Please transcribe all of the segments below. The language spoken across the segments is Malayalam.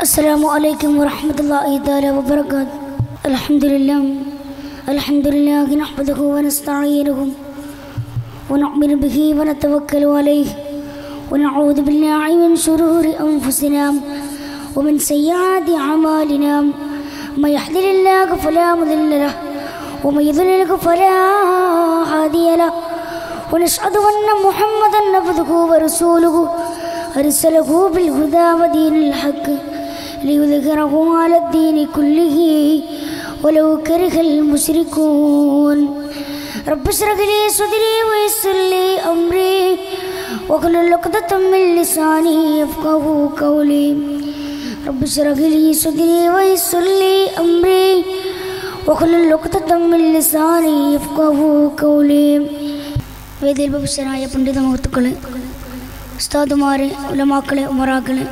السلام عليكم ورحمة الله تعالى وبركاته. الحمد لله الحمد لله نحمده ونستعينه ونؤمن به ونتوكل عليه ونعوذ بالله من شرور أنفسنا ومن سيئات أعمالنا. من يهده الله فلا مضل له ومن يضلل فلا هادي له. ونشهد أن محمدا عبده ورسوله. أرسله بالهدى ودين الحق. ليظهره على الدين كله ولو كره المشركون رب اشرح لي صدري ويسر لي أمري واحلل عقدة من لساني يفقه قولي رب اشرح لي صدري ويسر لي أمري واحلل عقدة من لساني يفقه قولي വേദിയിൽ ഭവിഷ്യരായ പണ്ഡിത മുഹത്തുക്കളെ ഉസ്താദുമാരെ ഉലമാക്കളെ ഉമറാക്കളെ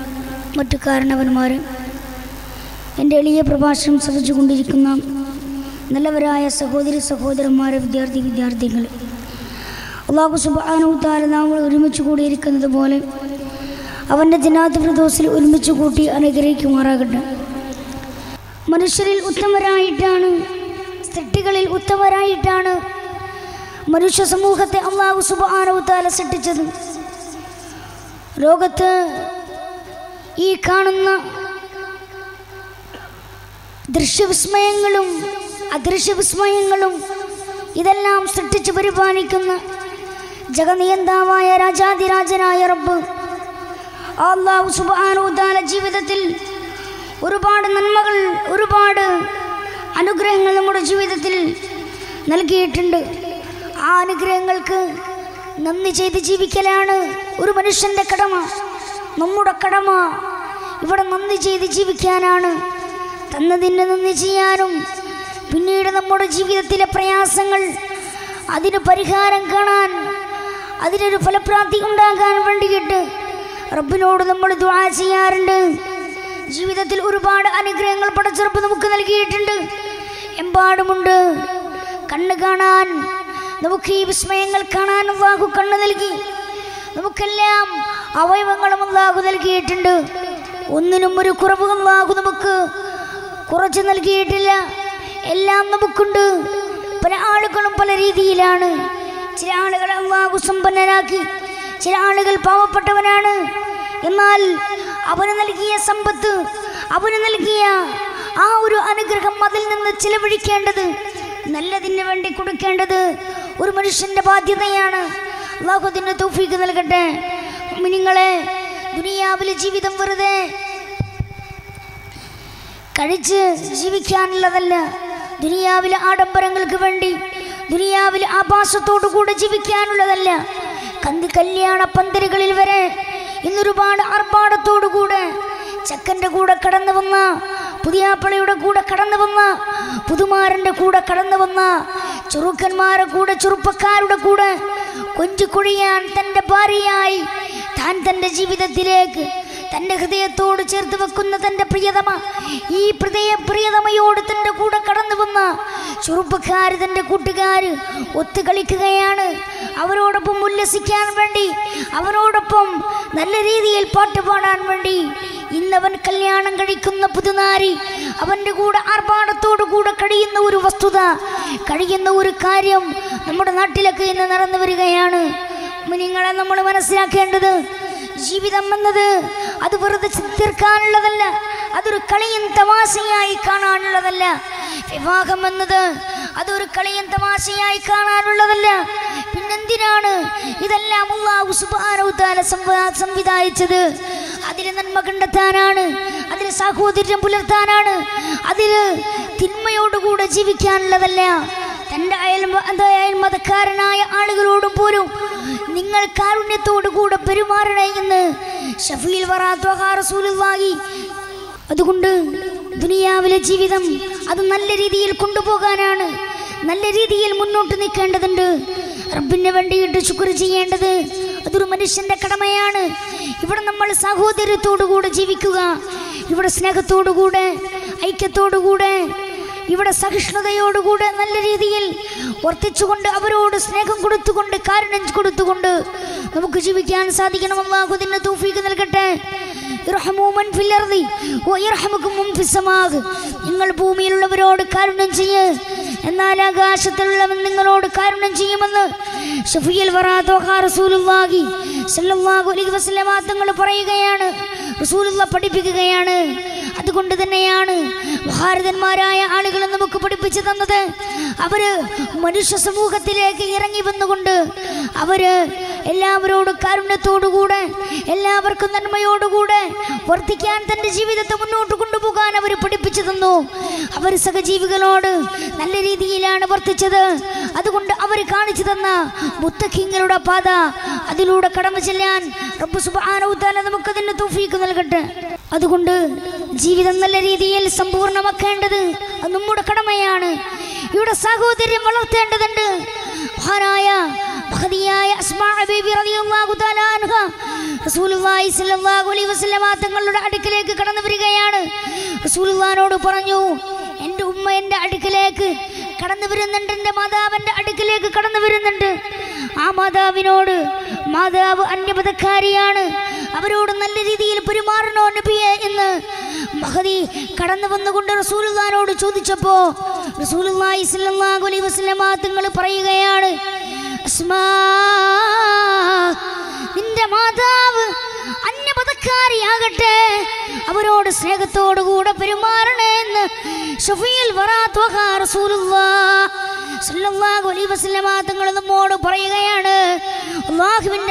മറ്റു കാരണവന്മാരെ എന്റെ എളിയ പ്രഭാഷണം ശ്രദ്ധിച്ചുകൊണ്ടിരിക്കുന്ന നല്ലവരായ സഹോദരി സഹോദരന്മാരെ വിദ്യാർത്ഥി വിദ്യാർത്ഥികൾ അള്ളാഹു സുബാനുത്താല നാമൾ ഒരുമിച്ച് കൂടിയിരിക്കുന്നത് പോലെ അവന്റെ ജനാത്ത് പ്രദോസിൽ ഒരുമിച്ച് കൂട്ടി അനുഗ്രഹിക്കുമാറാകട്ടെ. മനുഷ്യരിൽ ഉത്തമരായിട്ടാണ് സൃഷ്ടികളിൽ ഉത്തമരായിട്ടാണ് മനുഷ്യ സമൂഹത്തെ അള്ളാഹു സുബാനുത്താല സൃഷ്ടിച്ചത്. ലോകത്ത് ഈ കാണുന്ന ദൃശ്യവിസ്മയങ്ങളും അദൃശ്യവിസ്മയങ്ങളും ഇതെല്ലാം സൃഷ്ടിച്ച് പരിപാലിക്കുന്ന ജഗനിയന്താവായ രാജാതിരാജനായ റബ്ബ്. അള്ളാഹു സുബാനുദാന ജീവിതത്തിൽ ഒരുപാട് നന്മകൾ ഒരുപാട് അനുഗ്രഹങ്ങൾ നമ്മുടെ ജീവിതത്തിൽ നൽകിയിട്ടുണ്ട്. ആ അനുഗ്രഹങ്ങൾക്ക് നന്ദി ചെയ്ത് ജീവിക്കലാണ് ഒരു മനുഷ്യന്റെ കടമ നമ്മുടെ കടമ. ഇവിടെ നന്ദി ചെയ്ത് ജീവിക്കാനാണ് തന്നതിന് നന്ദി ചെയ്യാനും പിന്നീട് നമ്മുടെ ജീവിതത്തിലെ പ്രയാസങ്ങൾ അതിന് പരിഹാരം കാണാൻ അതിനൊരു ഫലപ്രാപ്തി ഉണ്ടാകാൻ വേണ്ടിയിട്ട് റബ്ബിനോട് നമ്മൾ ദ്വാ ചെയ്യാറുണ്ട്. ജീവിതത്തിൽ ഒരുപാട് അനുഗ്രഹങ്ങൾ പടച്ചെറുപ്പ് നമുക്ക് നൽകിയിട്ടുണ്ട്. എമ്പാടുമുണ്ട്. കണ്ണ് കാണാൻ നമുക്ക് ഈ വിസ്മയങ്ങൾ കാണാൻ വാഹു കണ്ണ് നൽകി. നമുക്കെല്ലാം അവയവങ്ങളും വാഹു നൽകിയിട്ടുണ്ട്. ഒന്നിനും ഒരു കുറവ് അള്ളാഹു നമുക്ക് കുറച്ച് നൽകിയിട്ടില്ല. എല്ലാം നമുക്കുണ്ട്. പല ആളുകളും പല രീതിയിലാണ്. ചില ആളുകൾ അള്ളാഹു സമ്പന്നനാക്കി ചില ആളുകൾ പാവപ്പെട്ടവനാണ് എന്നാൽ അവന് നൽകിയ സമ്പത്ത് അവന് നൽകിയ ആ ഒരു അനുഗ്രഹം അതിൽ നിന്ന് ചിലവഴിക്കേണ്ടത് നല്ലതിന് വേണ്ടി കൊടുക്കേണ്ടത് ഒരു മനുഷ്യന്റെ ബാധ്യതയാണ്. അള്ളാഹു അതിന് തൗഫീക്ക് നൽകട്ടെ. നിങ്ങളെ ദുനിയാവിലെ ജീവിതം വെറുതെ കഴിച്ച് ജീവിക്കാനുള്ളതല്ല. ദുനിയാവിലെ ആഡംബരങ്ങൾക്ക് വേണ്ടി ദുനിയാവിലെ ആഭാസത്തോടു കൂടെ ജീവിക്കാനുള്ളതല്ല. കന്തി കല്യാണ പന്തലുകളിൽ വരെ ഇന്നൊരുപാട് ആർഭാടത്തോടു കൂടെ ചക്കന്റെ കൂടെ കടന്നു വന്ന പുതിയാപ്പിളയുടെ കൂടെ കടന്നു വന്ന പുതുമാരന്റെ കൂടെ കടന്നു വന്ന ചെറുക്കന്മാരുടെ കൂടെ ചെറുപ്പക്കാരുടെ കൂടെ കൊഞ്ചിക്കൊഴിയാൻ തന്റെ ഭാര്യയായി താൻ തന്റെ ജീവിതത്തിലേക്ക് തന്റെ ഹൃദയത്തോട് ചേർത്ത് വെക്കുന്ന തന്റെ പ്രിയതമ ഈ പ്രിയ പ്രിയതമയോട് തന്റെ കൂടെ കടന്നു വന്ന ചെറുപ്പക്കാർ തന്റെ കൂട്ടുകാർ ഒത്തുകളിക്കുകയാണ് അവരോടൊപ്പം ഉല്ലസിക്കാൻ വേണ്ടി അവരോടൊപ്പം നല്ല രീതിയിൽ പാട്ട് പാടാൻ വേണ്ടി ഇന്നവൻ കല്യാണം കഴിക്കുന്ന പുതുനാരി അവന്റെ കൂടെ ആർഭാടത്തോടു കൂടെ കഴിയുന്ന ഒരു വസ്തുത കഴിയുന്ന ഒരു കാര്യം നമ്മുടെ നാട്ടിലൊക്കെ ഇന്ന് നടന്നു വരികയാണ്. നിങ്ങളെ നമ്മൾ മനസ്സിലാക്കേണ്ടത് ജീവിതം എന്നത് അത് വെറുതെ തീർക്കാനുള്ളതല്ല അതൊരു കളിയും തമാശയായി കാണാനുള്ളതല്ല. വിവാഹം എന്നത് അതൊരു കളിയും തമാശയായി കാണാനുള്ളതല്ല. പിന്നെന്തിനാണ് ഇതെല്ലാം അള്ളാഹു സുബാനൗത്താല സംവിധാനിച്ചത്? അതിൽ നന്മ കണ്ടെത്താനാണ് അതിൽ സാഹോദര്യം പുലർത്താനാണ് അതിൽ തിന്മയോടുകൂടെ ജീവിക്കാനുള്ളതല്ല. തന്റെ അയൽ മതക്കാരനായ ആളുകളോടും നിങ്ങൾ കാരുണ്യത്തോടു കൂടെ പെരുമാറണേ എന്ന് ഷഫീൽ വറാത്വഹാറസൂലുള്ളാഹി അതുകൊണ്ട് ദുനിയാവിലെ ജീവിതം അത് നല്ല രീതിയിൽ കൊണ്ടുപോകാനാണ് നല്ല രീതിയിൽ മുന്നോട്ട് നിൽക്കേണ്ടതുണ്ട്. റബ്ബിന് വേണ്ടിയിട്ട് ശുക്ർ ചെയ്യേണ്ടത് അതൊരു മനുഷ്യന്റെ കടമയാണ്. ഇവിടെ നമ്മൾ സഹോദര്യത്തോടുകൂടെ ജീവിക്കുക ഇവിടെ സ്നേഹത്തോടുകൂടെ ഐക്യത്തോടുകൂടെ ഇവിടെ സഹിഷ്ണുതയോടുകൂടെ നല്ല രീതിയിൽ വർത്തിച്ചുകൊണ്ട് അവരോട് സ്നേഹം കൊടുത്തുകൊണ്ട് കാരുണ്യം കൊടുത്തുകൊണ്ട് നമുക്ക് ജീവിക്കാൻ സാധിക്കണം. അള്ളാഹു തൗഫീക്ക് നൽകട്ടെ. നിങ്ങൾ ഭൂമിയിലുള്ളവരോട് കാരുണ്യം ചെയ്യ്. എന്നാൽ ആകാശത്തിലുള്ളവൻ നിങ്ങളോട് കാരുണ്യം ചെയ്യുമെന്ന് റസൂലുള്ളാഹി സല്ലല്ലാഹു അലൈഹി തങ്ങൾ പറയുകയാണ്. റസൂലുള്ള പഠിപ്പിക്കുകയാണ്. അതുകൊണ്ട് തന്നെയാണ് ഭാരതന്മാരായ ആളുകൾ നമുക്ക് പഠിപ്പിച്ചു തന്നത്. അവർ മനുഷ്യ സമൂഹത്തിലേക്ക് ഇറങ്ങി വന്നുകൊണ്ട് അവർ എല്ലാവരോടും കാരുണ്യത്തോടുകൂടെ എല്ലാവർക്കും നന്മയോടുകൂടെ വർദ്ധിക്കാൻ തന്റെ ജീവിതത്തെ മുന്നോട്ട് കൊണ്ടുപോകാൻ അവർ പഠിപ്പിച്ചു തന്നു. അവർ സഹജീവികളോട് നല്ല രീതിയിലാണ് വർത്തിച്ചത്. അതുകൊണ്ട് അവർ കാണിച്ചു തന്ന മുത്തഖിങ്ങളുടെ പാത അതിലൂടെ കടന്നു ചെല്ലാൻ റബ്ബ് തആല നമുക്കതിന് തൂഫീക്ക് നൽകട്ടെ. അതുകൊണ്ട് ജീവിതം നല്ല രീതിയിൽ സമ്പൂർണമാക്കേണ്ടത് അത് നമ്മുടെ കടമയാണ്. ഇവിടെ സാഹോദര്യം വളർത്തേണ്ടതുണ്ട്. മഹാനായ മഹതിയായ തങ്ങളുടെ അടുക്കലേക്ക് കടന്നു വരികയാണ്. റസൂലുള്ളാഹിനോട് പറഞ്ഞു എന്റെ ഉമ്മ എന്റെ അടുക്കലേക്ക് കടന്നു വരുന്നുണ്ട്. എന്റെ മാതാവിന്റെ അടുക്കിലേക്ക് കടന്നു വരുന്നുണ്ട്. ആ മാതാവിനോട് മാതാവ് അന്യമതക്കാരിയാണ് അവരോട് നല്ല രീതിയിൽ പെരുമാറണോ നബിയെ എന്ന് മഹദി കടന്നു വന്നുകൊണ്ട് റസൂലുള്ളാഹിനോട് ചോദിച്ചപ്പോ റസൂലുള്ളാഹി സ്വല്ലല്ലാഹു അലൈഹി വസല്ലമ തങ്ങൾ പറയുകയാണ് അസ്മാ നിന്റെ മാതാവ് അന്യമതക്കാരിയാകട്ടെ അവരോട് സ്നേഹത്തോടു കൂടെ പെരുമാറണേന്ന് ഷഫീൽ നമ്മോട് പറയുകയാണ്.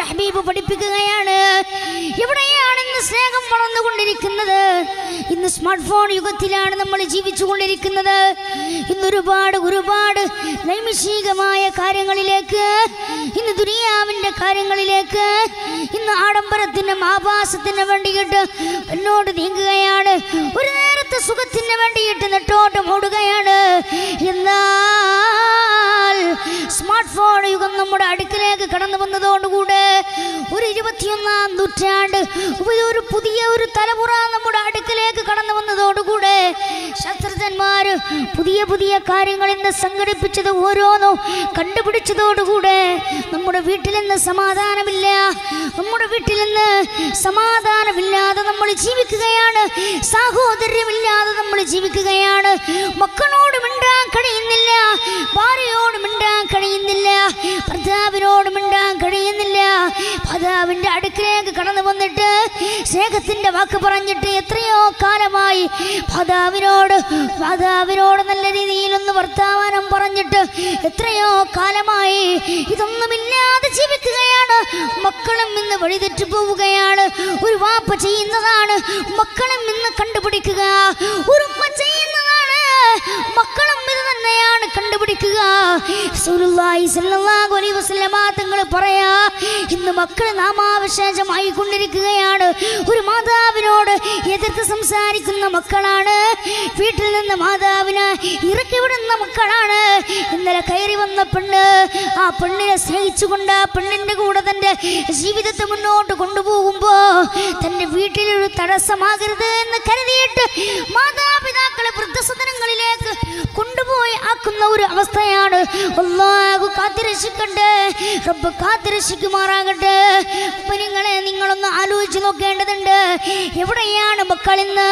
ഹബീബ് പഠിപ്പിക്കുകയാണ്. എവിടെയാണ് സ്നേഹം വളർന്നുകൊണ്ടിരിക്കുന്നത്. ഇന്ന് സ്മാർട്ട് ഫോൺ യുഗത്തിലാണ് നമ്മൾ ജീവിച്ചുകൊണ്ടിരിക്കുന്നത്. ഇന്ന് ഒരുപാട് ഒരുപാട് നൈമിഷികമായ കാര്യങ്ങളിലേക്ക് ഇന്ന് ദുനിയാവിന്റെ കാര്യങ്ങളിലേക്ക് ഇന്ന് ആഡംബരത്തിനും ആഭാസത്തിന് വേണ്ടിയിട്ട് എന്നോട് നീങ്ങുകയാണ്. ഒരു നേരത്തെ സുഖത്തിന് വേണ്ടിയിട്ട് നെട്ടോട്ടം ഓടുകയാണ്. എന്നാൽ സ്മാർട്ട് ഫോൺ യുഗം നമ്മുടെ അടുക്കിലേക്ക് കടന്നു വന്നതോടുകൂടെ ഒരു ഇരുപത്തിയൊന്നാം നൂറ്റാണ്ട് ഒരു- പുതിയ ഒരു തലമുറ നമ്മുടെ അടുക്കിലേക്ക് കടന്നു വന്നതോടുകൂടെ ശാസ്ത്രജ്ഞന്മാർ പുതിയ പുതിയ കാര്യങ്ങൾ ഇന്ന് സംഘടിപ്പിച്ചത് ഓരോന്നും കണ്ടുപിടിച്ചതോടുകൂടെ നമ്മുടെ വീട്ടിൽ നിന്ന് സമാധാനമില്ല. നമ്മുടെ വീട്ടിൽ നിന്ന് സമാധാനമില്ലാതെ നമ്മൾ ജീവിക്കുകയാണ്. സാഹോദര്യമില്ലാതെ നമ്മൾ ജീവിക്കുകയാണ്. മക്കളോട് മിണ്ടാൻ കഴിയുന്നില്ല. ഭാര്യയോട് മിണ്ടാൻ കഴിയുന്നില്ല. ഭർത്താവിനോട് മിണ്ടാൻ കഴിയുന്നില്ല. ഭർത്താവിന്റെ അടുക്കിലേക്ക് കടന്നു വന്നിട്ട് സ്നേഹത്തിന്റെ വാക്ക് പറഞ്ഞിട്ട് എത്രയോ കാലമായി ഭർത്താവിനോട് ഭർത്താവിനോട് നല്ല രീതിയിലൊന്ന് വർത്തമാനം പറഞ്ഞിട്ട് എത്രയോ കാലമായി ഇതൊന്നുമില്ലാതെ ജീവിക്കുകയാണ്. മക്കളും ഇന്ന് വഴിതെറ്റു പോവുകയാണ്. ഒരു വാപ്പ ചെയ്യുന്നതാണ്. മക്കളും ഇന്ന് കണ്ടുപിടിക്കുക. ഒരു ഉമ്മ മക്കളും തന്നെയാണ് കണ്ടുപിടിക്കുക. തങ്ങൾ പറയാ ഇന്ന് മക്കൾ നാമാവശേഷമായി കൊണ്ടിരിക്കുകയാണ് ഒരു മാതാവിനോട് എതിർത്ത് സംസാരിക്കുന്ന മക്കളാണ്. വീട്ടിൽ നിന്ന് മാതാവിന് ഇറക്കി വിടുന്ന മക്കളാണ്. ഇന്നലെ കയറി വന്ന പെണ്ണ് ആ പെണ്ണിനെ സ്നേഹിച്ചുകൊണ്ട് ആ പെണ്ണിന്റെ കൂടെ തന്റെ ജീവിതത്തെ മുന്നോട്ട് കൊണ്ടുപോകുമ്പോ തന്റെ വീട്ടിലൊരു തടസ്സമാകരുത് എന്ന് കരുതിയിട്ട് മാതാപിതാക്കളെ വൃദ്ധസദനങ്ങളിലേക്ക് കൊണ്ടുപോയി ആക്കുന്ന ഒരു അവസ്ഥയാണ്. അള്ളാഹു കാത്തിരക്ഷിക്കട്ടെ. റബ്ബ് കാത്തിരക്ഷിക്കുമാറാകട്ടെ. അപ്പൊ നിങ്ങളെ നിങ്ങളൊന്ന് ആലോചിച്ച് നോക്കേണ്ടതുണ്ട്. എവിടെയാണ് മക്കൾ ഇന്ന്?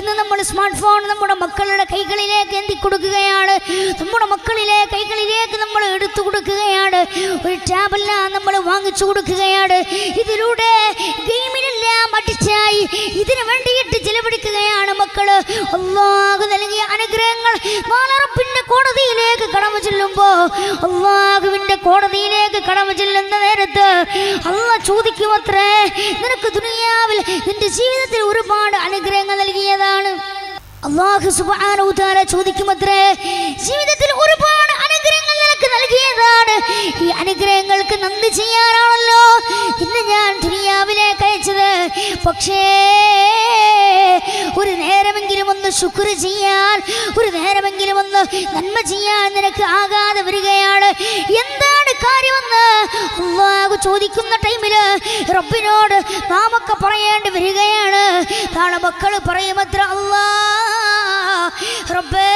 ഇന്ന് നമ്മൾ സ്മാർട്ട് ഫോൺ നമ്മുടെ മക്കളുടെ കൈകളിലേക്ക് എന്തി കൊടുക്കുകയാണ്. നമ്മുടെ മക്കളിലെ കൈകളിലേക്ക് നമ്മൾ എടുത്തു കൊടുക്കുകയാണ്. ഒരു ടാബെല്ലാം നമ്മൾ വാങ്ങിച്ചു കൊടുക്കുകയാണ്. ഇതിലൂടെ ഗെയിമിലെല്ലാം അടിച്ചായി ഇതിനു വേണ്ടിയിട്ട് ചെലവഴിക്കുകയാണ് മക്കൾ. അള്ളാഹു നൽകിയ അനുഗ്രഹങ്ങൾ നാളറപ്പിന്റെ കോടതിയിലേക്ക് കടന്നു ചെല്ലുമ്പോ അള്ളാഹുവിന്റെ കോടതിയിലേക്ക് കടന്നു ചെല്ലുന്ന നേരത്ത് അള്ള ചോദിക്കുമത്രേ നിനക്ക് ദുനിയാവിൽ നിന്റെ ജീവിതത്തിൽ ഒരുപാട് അനുഗ്രഹങ്ങൾ നൽകിയതാണ്. അള്ളാഹു സുബ്ഹാനഹു തആല ചോദിക്കുമത്രേ ജീവിതത്തിൽ ഒരുപാട് നിനക്ക് നൽകിയതാണ്. ഈ അനുഗ്രഹങ്ങൾക്ക് നന്ദി ചെയ്യാനാണല്ലോ. ഇന്ന് ഞാൻ ദുനിയാവിലേക്ക് അയച്ചത്. പക്ഷേ ഒരു നേരമെങ്കിലും ഒന്ന് ശുക്ർ ചെയ്യാൻ ഒരു നേരമെങ്കിലും ഒന്ന് നന്മ ചെയ്യാൻ നിനക്ക് ആകാതെ വരികയാണ്. എന്താണ് കാര്യമെന്ന് ചോദിക്കുന്ന ടൈമിൽ റബ്ബിനോട് നാമൊക്കെ പറയേണ്ടി വരികയാണ്. താണ മക്കൾ പറയുമത്ര അല്ലാ റബ്ബേ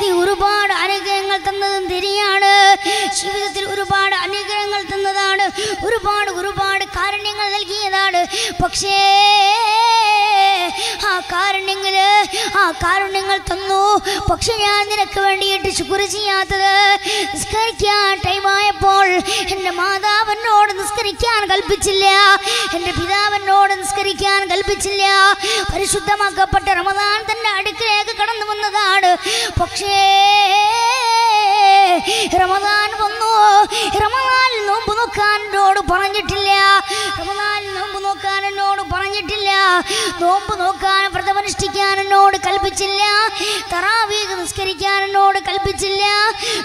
നീ ഒരുപാട് അനുഗ്രഹങ്ങൾ തന്നതും തിരിയാണ്. ജീവിതത്തിൽ ഒരുപാട് അനുഗ്രഹങ്ങൾ തന്നതാണ്. ഒരുപാട് ഒരുപാട് കാരുണ്യങ്ങൾ നൽകിയതാണ്. പക്ഷേ ആ കാരുണ്യങ്ങൾ ആ കാരുണ്യങ്ങൾ തന്നു. പക്ഷെ ഞാൻ നിനക്ക് വേണ്ടിയിട്ട് ശുക്ർ ചെയ്യാത്തത് നിസ്കരിക്കാൻ ടൈമായപ്പോൾ എന്റെ മാതാവിനോട് നിസ്കരിക്കാൻ കൽപ്പിച്ചില്ല. എന്റെ പിതാവിനോട് നിസ്കരിക്കാൻ കൽപ്പിച്ചില്ല. പരിശുദ്ധമാക്കപ്പെട്ട റമദാൻ തന്റെ അടുക്കിലേക്ക് കടന്നു വന്നതാണ്. പക്ഷേ റമദാൻ വന്നു. റമദാൻ നോമ്പ് നോക്കാൻ എന്നോട് പറഞ്ഞിട്ടില്ല. റമദാൻ നോമ്പ് നോക്കാൻ എന്നോട് പറഞ്ഞിട്ടില്ല. നോമ്പ് നോക്കാൻ വ്രതമനുഷ്ഠിക്കാൻ എന്നോട് കൽപ്പിച്ചില്ല. തറാവീഗ് നിസ്കരിക്കാൻ എന്നോട് കൽപ്പിച്ചില്ല.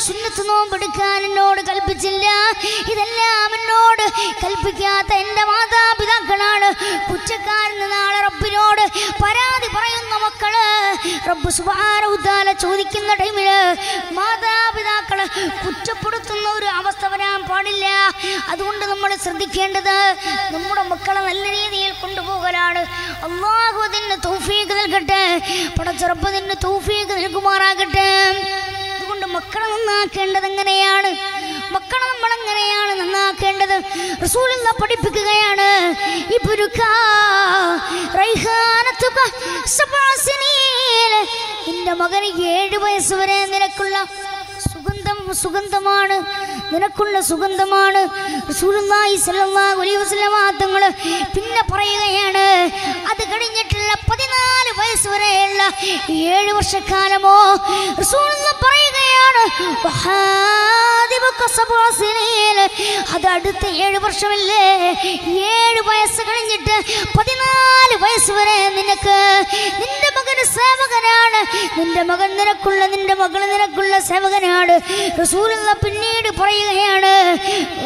സുന്നത്ത് നോമ്പ് എടുക്കാൻ എന്നോട് കൽപ്പിച്ചില്ല. ഇതെല്ലാം എന്നോട് കൽപ്പിക്കാത്ത എന്റെ മാതാപിതാക്കളാണ്. കുറ്റക്കാരന് നാളെ റബ്ബിനോട് പരാതി പറയുന്ന മക്കൾ. റബ്ബ് സുബാന ചോദിക്കുന്ന ടൈമിൽ മാതാപിതാക്കൾ കുറ്റപ്പെടുത്തുന്ന ഒരു അവസ്ഥ വരാൻ പാടില്ല. അതുകൊണ്ട് നമ്മൾ ശ്രദ്ധിക്കേണ്ടത് നമ്മുടെ മക്കളെ നല്ല രീതിയിൽ കൊണ്ടുപോകലാണ്. അള്ളാഹു അതിന് തൗഫീക്ക് നൽകട്ടെ. പടച്ചുറപ്പ് അതിന് തൗഫീക്ക് നൽകുമാറാകട്ടെ. അതുകൊണ്ട് മക്കളെ നന്നാക്കേണ്ടത് എങ്ങനെയാണ്? മക്കളെ നമ്മൾ എങ്ങനെയാണ് നന്നാക്കേണ്ടത്? റസൂലുള്ള പഠിപ്പിക്കുകയാണ് എന്റെ മകന് ഏഴ് വയസ്സ് വരെ നിനക്കുള്ള സുഗന്ധമാണ് നിനക്കുള്ള സുഗന്ധമാണ്. തങ്ങൾ പിന്നെ പറയുകയാണ് അത് കഴിഞ്ഞിട്ടുള്ള പതിനാല് വയസ്സ് വരെയുള്ള ഏഴ് വർഷക്കാലമോ? പറയുകയാണ്. അത് അടുത്ത ഏഴ് വർഷമല്ലേ? ഏഴ് വയസ്സ് കഴിഞ്ഞിട്ട് പതിനാല് വയസ്സ് വരെ നിനക്ക് നിന്റെ മകന് സേവകനാണ്. നിന്റെ മകൻ നിനക്കുള്ള നിന്റെ മകൾ നിനക്കുള്ള സേവകനാണ്. റസൂലുള്ള പിന്നീട് പറയുകയാണ്.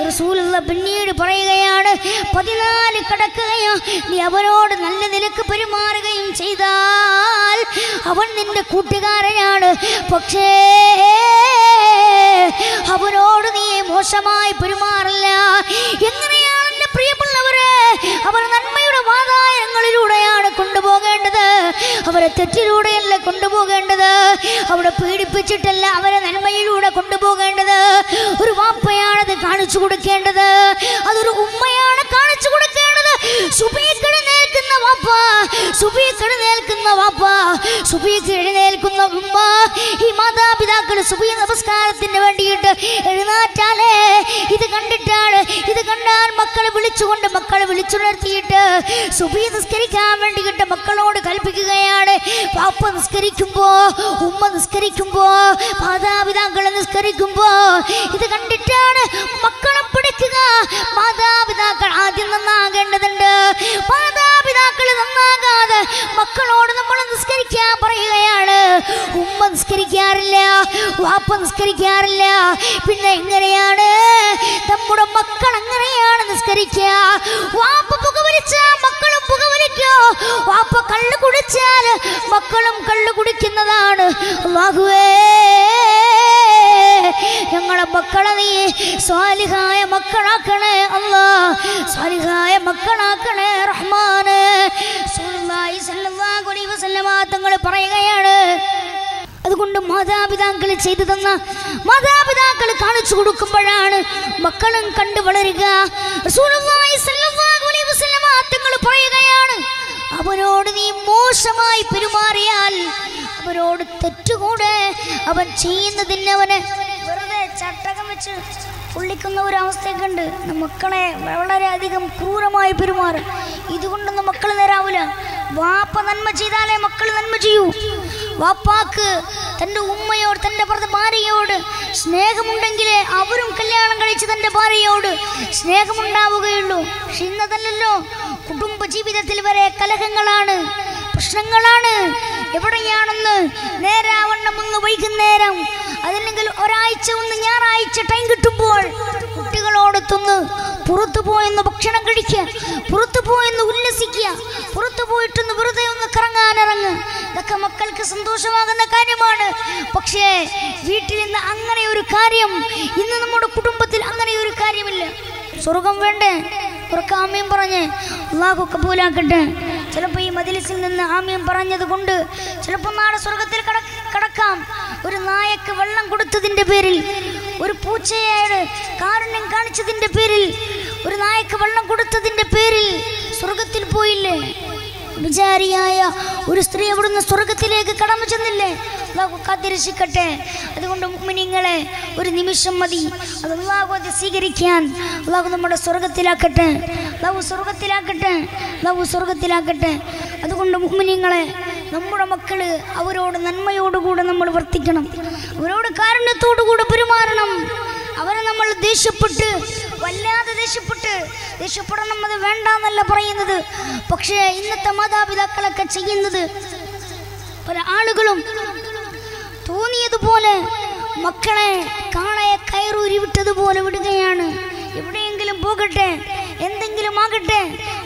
റസൂലുള്ള പിന്നീട് പറയുകയാണ് പതിനാല് കടക്കുകയോ നീ അവനോട് നല്ല നിലയ്ക്ക് പെരുമാറുകയും ചെയ്താൽ അവൻ നിന്റെ കൂട്ടുകാരനാണ്. പക്ഷേ അവനോട് നീ മോശമായി പെരുമാറില്ല. എങ്ങനെയാണ് എന്റെ പ്രിയമുള്ളവരെ? അവർ നന്മയുടെ വാതായങ്ങളിലൂടെയാണ് കൊണ്ടുപോകേണ്ടത്. അവരെ തെറ്റിലൂടെയല്ല കൊണ്ടുപോകേണ്ടത്. അവിടെ പീഡിപ്പിച്ചിട്ടല്ല അവരെ നന്മയിലൂടെ കൊണ്ടുപോകേണ്ടത്. ഒരു വാപ്പയാണത് കാണിച്ചു കൊടുക്കേണ്ടത്. അതൊരു ഉമ്മയാണ് കാണിച്ചു കൊടുക്കേണ്ടത്. സുബീക്ക് എഴുന്നേൽക്കുന്ന വാപ്പ സുബീക്ക് എഴുന്നേൽക്കുന്ന വാപ്പ സുബീക്ക് എഴുന്നേൽക്കുന്ന ഉമ്മ ഈ മാതാപിതാക്കൾ സുബീ നമസ്കാരത്തിന് വേണ്ടിയിട്ട് എഴുന്നേറ്റാലേ. ഇത് കണ്ടിട്ടാണ് ഇത് കണ്ടാൽ മക്കളെ വിളിച്ചുകൊണ്ട് മക്കളെ വിളിച്ചുണർത്തിയിട്ട് സുബീ നിസ്കരിക്കാൻ വേണ്ടിയിട്ട് മക്കളോട് കൽപ്പിക്കുകയാണ്. പാപ്പ നിസ്കരിക്കുമ്പോ ഉമ്മ നിസ്കരിക്കുമ്പോ മാതാപിതാക്കളെ നിസ്കരിക്കുമ്പോ ഇത് കണ്ടിട്ടാണ് മക്കളെ പിടിക്കുക മാതാപിതാക്കൾ ആദ്യം നന്നാകേണ്ടതുണ്ട്. മാതാപിതാക്കൾ നന്നാകാതെ മക്കളോട് നമ്മൾ നിസ്കരിക്കാൻ പറയുകയാണ്. ഉമ്മ നിസ്കരിക്കാറില്ല വാപ്പ നിസ്കരിക്കാറില്ല. പിന്നെ എങ്ങനെയാണ്? നമ്മുടെ മക്കൾ എങ്ങനെയാണ് നിസ്കരിക്കുക? വാപ്പ പുകവലിച്ച മക്കളും പുകവലിക്കോ. വാപ്പ കള്ളു കുടിച്ചാൽ മക്കളും കള്ളു കുടിക്കുന്നതാണ്. അല്ലാഹുവേ. ഞങ്ങളെ മക്കളെ നീ സ്വാലിഹായ മക്കളാക്കണേ അല്ല. സ്വാലിഹായ മക്കളാക്കണേ റഹ്മാന്. തങ്ങൾ പറയുകയാണ് അതുകൊണ്ട് മാതാപിതാക്കൾ ചെയ്തു തന്ന മാതാപിതാക്കൾ കാണിച്ചു കൊടുക്കുമ്പോഴാണ് മക്കളും കണ്ടു വളരുക. പറയുകയാണ് അവനോട് നീ മോശമായി പെരുമാറിയാൽ അവനോട് തെറ്റുകൂടെ. അവൻ ചെയ്യുന്നതിന് അവന് വെറുതെ ചട്ടകം വെച്ച് പുള്ളിക്കുന്ന ഒരു അവസ്ഥയൊക്കെ ഉണ്ട് മക്കളെ വളരെയധികം ക്രൂരമായി പെരുമാറും. ഇതുകൊണ്ടൊന്നും മക്കൾ നേരാവൂല. വാപ്പ നന്മ ചെയ്താലേ മക്കൾ നന്മ ചെയ്യൂ. വാപ്പാക്ക് തന്റെ ഉമ്മയോട് തന്റെ ഭർത്ത ഭാര്യയോട് സ്നേഹമുണ്ടെങ്കിലേ അവരും കല്യാണം കഴിച്ച് തന്റെ ഭാര്യയോട് സ്നേഹമുണ്ടാവുകയുള്ളൂ. പക്ഷെ ഇന്നതല്ലല്ലോ. കുടുംബ ജീവിതത്തിൽ വരെ കലഹങ്ങളാണ് പ്രശ്നങ്ങളാണ്. എവിടെയാണെന്ന് നേരാവണ്ണം ഒന്ന് വൈകുന്നേരം. അതല്ലെങ്കിൽ ഒരാഴ്ച ഒന്ന് ഞായറാഴ്ച ടൈം കിട്ടുമ്പോൾ കുട്ടികളോടൊത്തൊന്ന് പുറത്തു പോയെന്ന് ഭക്ഷണം കഴിക്കുക പുറത്തു പോയെന്ന് ഉല്ലസിക്കുക പുറത്തു പോയിട്ടൊന്ന് വെറുതെ ഒന്ന് കറങ്ങാനിറങ്ങുക ഇതൊക്കെ മക്കൾക്ക് സന്തോഷമാകുന്ന കാര്യമാണ്. പക്ഷേ വീട്ടിൽ നിന്ന് അങ്ങനെ ഒരു കാര്യം ഇന്ന് നമ്മുടെ കുടുംബത്തിൽ അങ്ങനെ ഒരു കാര്യമില്ല. സ്വർഗം വേണ്ടേ? കുറക്കാമ്മയും പറഞ്ഞ് അള്ളാഹു കബൂലാക്കട്ടെ. ചിലപ്പോൾ ഈ മതിലിസിൽ നിന്ന് ആമ്യം പറഞ്ഞത് കൊണ്ട് ചിലപ്പോൾ നാളെ സ്വർഗത്തിൽ കടക്കാം. ഒരു നായക്ക് വെള്ളം കൊടുത്തതിന്റെ പേരിൽ ഒരു പൂച്ചയായിട്ട് കാരുണ്യം കാണിച്ചതിന്റെ പേരിൽ ഒരു നായക്ക് വെള്ളം കൊടുത്തതിന്റെ പേരിൽ സ്വർഗത്തിൽ പോയില്ലേ? വിചാരിയായ ഒരു സ്ത്രീ അവിടുന്ന് സ്വർഗത്തിലേക്ക് കടന്നു ചെന്നില്ലേ? കാത്തിരക്ഷിക്കട്ടെ. അതുകൊണ്ട് മുമിനിങ്ങളെ ഒരു നിമിഷം മതി. അത് അള്ളാഹു സ്വീകരിക്കാൻ. അള്ളാഹു നമ്മുടെ സ്വർഗത്തിലാക്കട്ടെ. അള്ളാഹു സ്വർഗത്തിലാക്കട്ടെ. അള്ളാഹു സ്വർഗത്തിലാക്കട്ടെ. അതുകൊണ്ട് മുമിനിങ്ങളെ നമ്മുടെ മക്കൾ അവരോട് നന്മയോടുകൂടെ നമ്മൾ വർത്തിക്കണം. അവരോട് കാരുണ്യത്തോടുകൂടെ പെരുമാറണം. അവരെ നമ്മൾ ദേഷ്യപ്പെട്ട് വല്ലാതെ ദേഷ്യപ്പെട്ട് ദേഷ്യപ്പെടണം അത് വേണ്ടെന്നല്ല പറയുന്നത്. പക്ഷേ ഇന്നത്തെ മാതാപിതാക്കളൊക്കെ ചെയ്യുന്നത് പല ആളുകളും തോന്നിയതുപോലെ മക്കളെ കാണയെ കയറൂരി വിട്ടതുപോലെ വിടുകയാണ്. എവിടെയെങ്കിലും പോകട്ടെ എന്തെങ്കിലും ആകട്ടെ.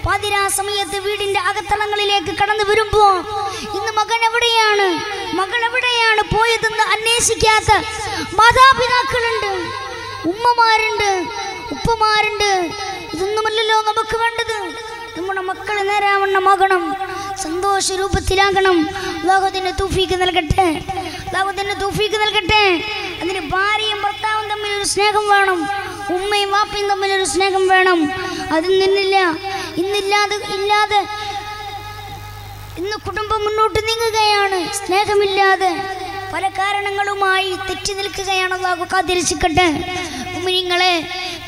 പാതിരാ സമയത്ത് വീടിന്റെ അകത്തളങ്ങളിലേക്ക് കടന്നു വരുമ്പോ ഇന്ന് മകൻ എവിടെയാണ്? മകൾ എവിടെയാണ് പോയതെന്ന് അന്വേഷിക്കാത്ത മാതാപിതാക്കളുണ്ട് ഉമ്മമാരുണ്ട്. ഉപ്പമാരുണ്ട്. ഇതൊന്നുമല്ലല്ലോ നമുക്ക് വേണ്ടത്. നമ്മുടെ മക്കൾ നേരാവണ്ണമാകണം സന്തോഷ രൂപത്തിലാകണം. ലോകത്തിന്റെ തൂഫീക്ക് നൽകട്ടെ. ലോകത്തിന്റെ തൂഫീക്ക് നൽകട്ടെ. അതിന് ഭാര്യയും ഭർത്താവും തമ്മിൽ ഒരു സ്നേഹം വേണം. ഉമ്മയും വാപ്പയും തമ്മിൽ ഒരു സ്നേഹം വേണം. അത് നിന്നില്ല ഇന്നില്ലാതെ ഇല്ലാതെ ഇന്ന് കുടുംബം മുന്നോട്ട് നീങ്ങുകയാണ്. സ്നേഹമില്ലാതെ പല കാരണങ്ങളുമായി തെറ്റി നിൽക്കുകയാണ് അള്ളാഹു ഉമ്മ ഉമ്മിനിങ്ങളെ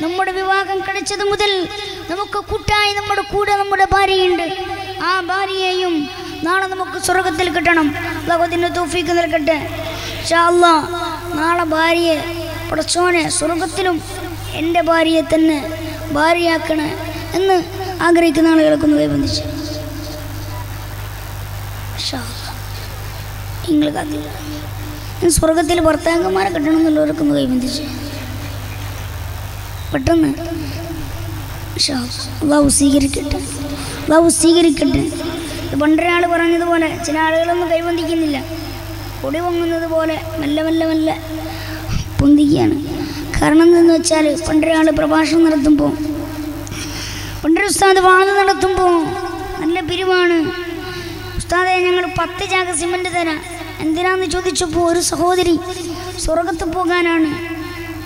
നമ്മുടെ വിവാഹം കഴിച്ചത് മുതൽ നമുക്ക് കൂട്ടായി നമ്മുടെ കൂടെ നമ്മുടെ ഭാര്യയുണ്ട്. ആ ഭാര്യയെയും നാളെ നമുക്ക് സ്വർഗത്തിൽ കിട്ടണം. ഭഗവതിന്റെ തോഫീക്ക് നൽകട്ടെ. ഇൻഷാ അല്ലാ നാളെ ഭാര്യയെ പടച്ചോനെ സ്വർഗത്തിലും എന്റെ ഭാര്യയെ തന്നെ ഭാര്യയാക്കണേ എന്ന് ആഗ്രഹിക്കുന്ന ആളുകൾക്കൊന്ന് കൈബന്ധിച്ച് നിങ്ങൾ കാത്തില്ല സ്വർഗത്തിൽ ഭർത്താക്കന്മാരെ കിട്ടണമെന്നുള്ളവർക്കൊന്ന് കൈബന്ധിച്ച് പെട്ടെന്ന് അള്ളാഹു സ്വീകരിക്കട്ടെ. അള്ളാഹു സ്വീകരിക്കട്ടെ. പണ്ടൊരാൾ പറഞ്ഞതുപോലെ ചില ആളുകളൊന്നും കൈവന്തിക്കുന്നില്ല പൊടി പൊങ്ങുന്നത് പോലെ മെല്ലെ മെല്ലെ മെല്ലെ പൊന്തിക്കുകയാണ്. കാരണം എന്തെന്ന് വെച്ചാൽ പണ്ടൊരാൾ പ്രഭാഷണം നടത്തുമ്പോൾ പണ്ടൊരു ഉസ്താദ് വാത് നടത്തുമ്പോൾ നല്ല പിരിവാണ്. ഉസ്താദെ ഞങ്ങൾ പത്ത് ചാക സിമന്റ് തരാം. എന്തിനാന്ന് ചോദിച്ചപ്പോൾ ഒരു സഹോദരി സ്വർഗത്ത് പോകാനാണ്.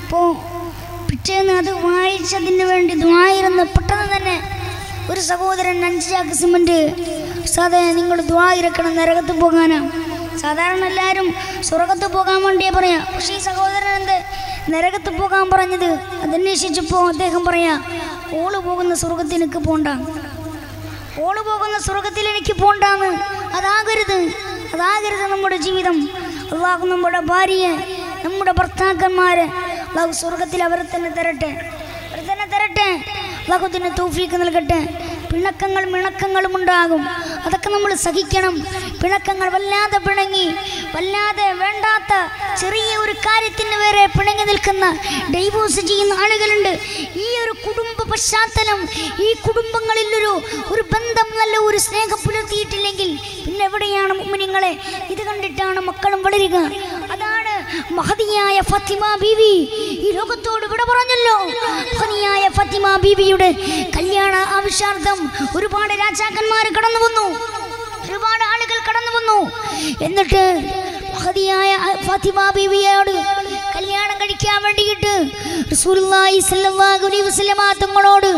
അപ്പോൾ പിറ്റേന്ന് അത് വായിച്ചതിന് വേണ്ടി ദ്വായിരുന്ന് പെട്ടെന്ന് തന്നെ ഒരു സഹോദരൻ അഞ്ച് ചാക്ക് സിമന്റ് നിങ്ങൾ ദ്വായിരക്കണം നരകത്ത് പോകാനാ. സാധാരണ എല്ലാവരും സ്വർഗത്ത് പോകാൻ വേണ്ടിയാ പറയാം. പക്ഷേ ഈ സഹോദരൻ എന്ത് നരകത്ത് പോകാൻ പറഞ്ഞത്? അതന്വേഷിച്ചപ്പോൾ അദ്ദേഹം പറയാ ഓൾ പോകുന്ന സ്വർഗത്തിൽ എനിക്ക് പോണ്ട. ഓൾ പോകുന്ന സ്വർഗത്തിൽ എനിക്ക് പോണ്ടാന്ന്. അതാകരുത്. അതാകരുത് നമ്മുടെ ജീവിതം. അള്ളാഹു നമ്മുടെ ഭാര്യയെ നമ്മുടെ ഭർത്താക്കന്മാരെ അള്ളാഹു സ്വർഗത്തിൽ അവർ തന്നെ തരട്ടെ. അവർ തന്നെ തരട്ടെ. അള്ളാഹുദിന് തൗഫീക്ക് നൽകട്ടെ. പിണക്കങ്ങൾ മിണക്കങ്ങളും ഉണ്ടാകും. അതൊക്കെ നമ്മൾ സഹിക്കണം. പിണക്കങ്ങൾ വല്ലാതെ പിണങ്ങി വല്ലാതെ വേണ്ടാത്ത ചെറിയ ഒരു കാര്യത്തിന് വരെ പിണങ്ങി നിൽക്കുന്ന ഡൈവോഴ്സ് ചെയ്യുന്ന ആളുകളുണ്ട്. ഈ ഒരു കുടുംബ പശ്ചാത്തലം ഈ കുടുംബങ്ങളിൽ ഒരു ഒരു ബന്ധം നല്ല ഒരു സ്നേഹം പുലർത്തിയിട്ടില്ലെങ്കിൽ പിന്നെ എവിടെയാണ് മുമ്മിനിങ്ങളെ ഇത് കണ്ടിട്ടാണ് മക്കളും വളരുക. അതാണ് മഹതിയായ ഫത്തിമ ബീവി ഈ ലോകത്തോട് വിട പറഞ്ഞല്ലോ. മഹതിയായ ഫത്തിമ ബീവിയുടെ കല്യാണ ആവശ്യാർത്ഥം ഒരുപാട് രാജാക്കന്മാർ കടന്നു വന്നു. ഒരുപാട് ആളുകൾ കടന്നു വന്നു. എന്നിട്ട് മഹതിയായ ഫാത്തിമ ബീവിയോട് കല്യാണം കഴിക്കാൻ വേണ്ടിയിട്ട് റസൂലുള്ളാഹി അലൈഹി വസല്ലമ തങ്ങളോട്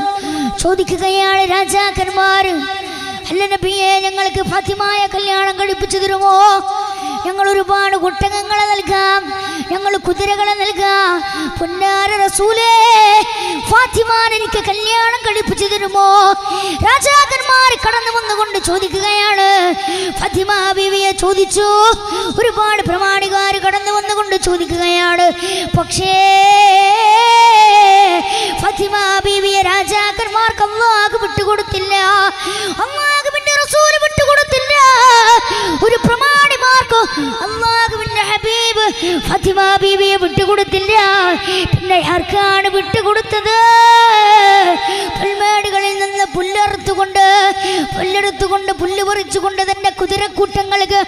ചോദിക്കുകയാണ് രാജാക്കന്മാർ അല്ല നബിയെ ഞങ്ങൾക്ക് ഫാത്തിമായ കല്യാണം കഴിപ്പിച്ചു തരുമോ? ഞങ്ങൾ ഒരുപാട് ഒട്ടകങ്ങളെ നൽകാം. ഞങ്ങൾ കുതിരകളെ നൽകാം. പൊന്നാര റസൂലേ ഫാത്തിമാൻ എനിക്ക് കല്യാണം കഴിപ്പിച്ചു തരുമോ? രാജാക്കന്മാർ കടന്നു വന്നുകൊണ്ട് ചോദിക്കുകയാണ്. ഫാത്തിമ ബീവിയെ ചോദിച്ചു. ഒരുപാട് പ്രമാണികാർ കടന്നു വന്നുകൊണ്ട് ചോദിക്കുകയാണ്. പക്ഷേ ഫാത്തിമ ബീവിയെ രാജാക്കന്മാർക്ക് അള്ളാഹ് വിട്ടുകൊടുത്തില്ല. അള്ളാഹുവിന്റെ റസൂൽ വിട്ടുകൊടുത്തില്ല. ഒരു പ്രമാണിമാർക്ക് അള്ളാഹുവിന്റെ ഹബീബ് ഫാത്തിമ ബീവിയെ വിട്ടുകൊടുത്തില്ല. പിന്നെ ആർക്കാണ് വിട്ടുകൊടുത്തത്? പുൽമേടുകളിൽ നിന്ന് പുല്ലറുത്തുകൊണ്ട് പുല്ലെടുത്തുകൊണ്ട് പുല്ല് പറിച്ചുകൊണ്ട് തന്റെ കുതിരക്കൂട്ടങ്ങൾക്ക്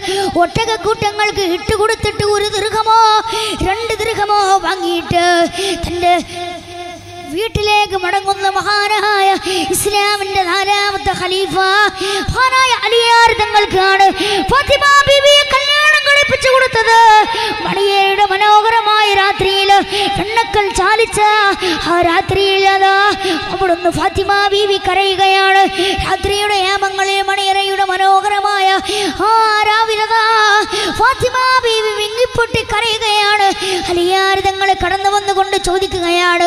ഒട്ടകക്കൂട്ടങ്ങൾക്ക് ഇട്ടുകൊടുത്തിട്ട് ഒരു ദീർഘമോ രണ്ട് ദീർഘമോ വാങ്ങിയിട്ട് തന്റെ വീട്ടിലേക്ക് മടങ്ങുന്ന മഹാനായ ഇസ്ലാമിന്റെ നാലാമത്തെ ഖലീഫ മഹാനായ അലിയാർ തങ്ങൾക്കാണ് ഫാത്തിമ ബീവിയെ കല്യാണം കഴിപ്പിച്ചു കൊടുത്തത്. മണിയയുടെ മനോഹരമായ രാത്രിയിൽ വെണ്ണക്കൽ ചാലിച്ച ആ രാത്രിയിൽ അതാ അവിടുന്ന് ഫാത്തിമ ബീവി കരയുകയാണ്. രാത്രിയുടെ ഏമങ്ങളിൽ മണിയറയുടെ മനോഹരമായ ആ ഫാത്തിമ ബീവി വിങ്ങിപ്പൊട്ടി കരയുകയാണ്. അലിയാർ തങ്ങളെ കടന്നു വന്നുകൊണ്ട് ചോദിക്കുകയാണ്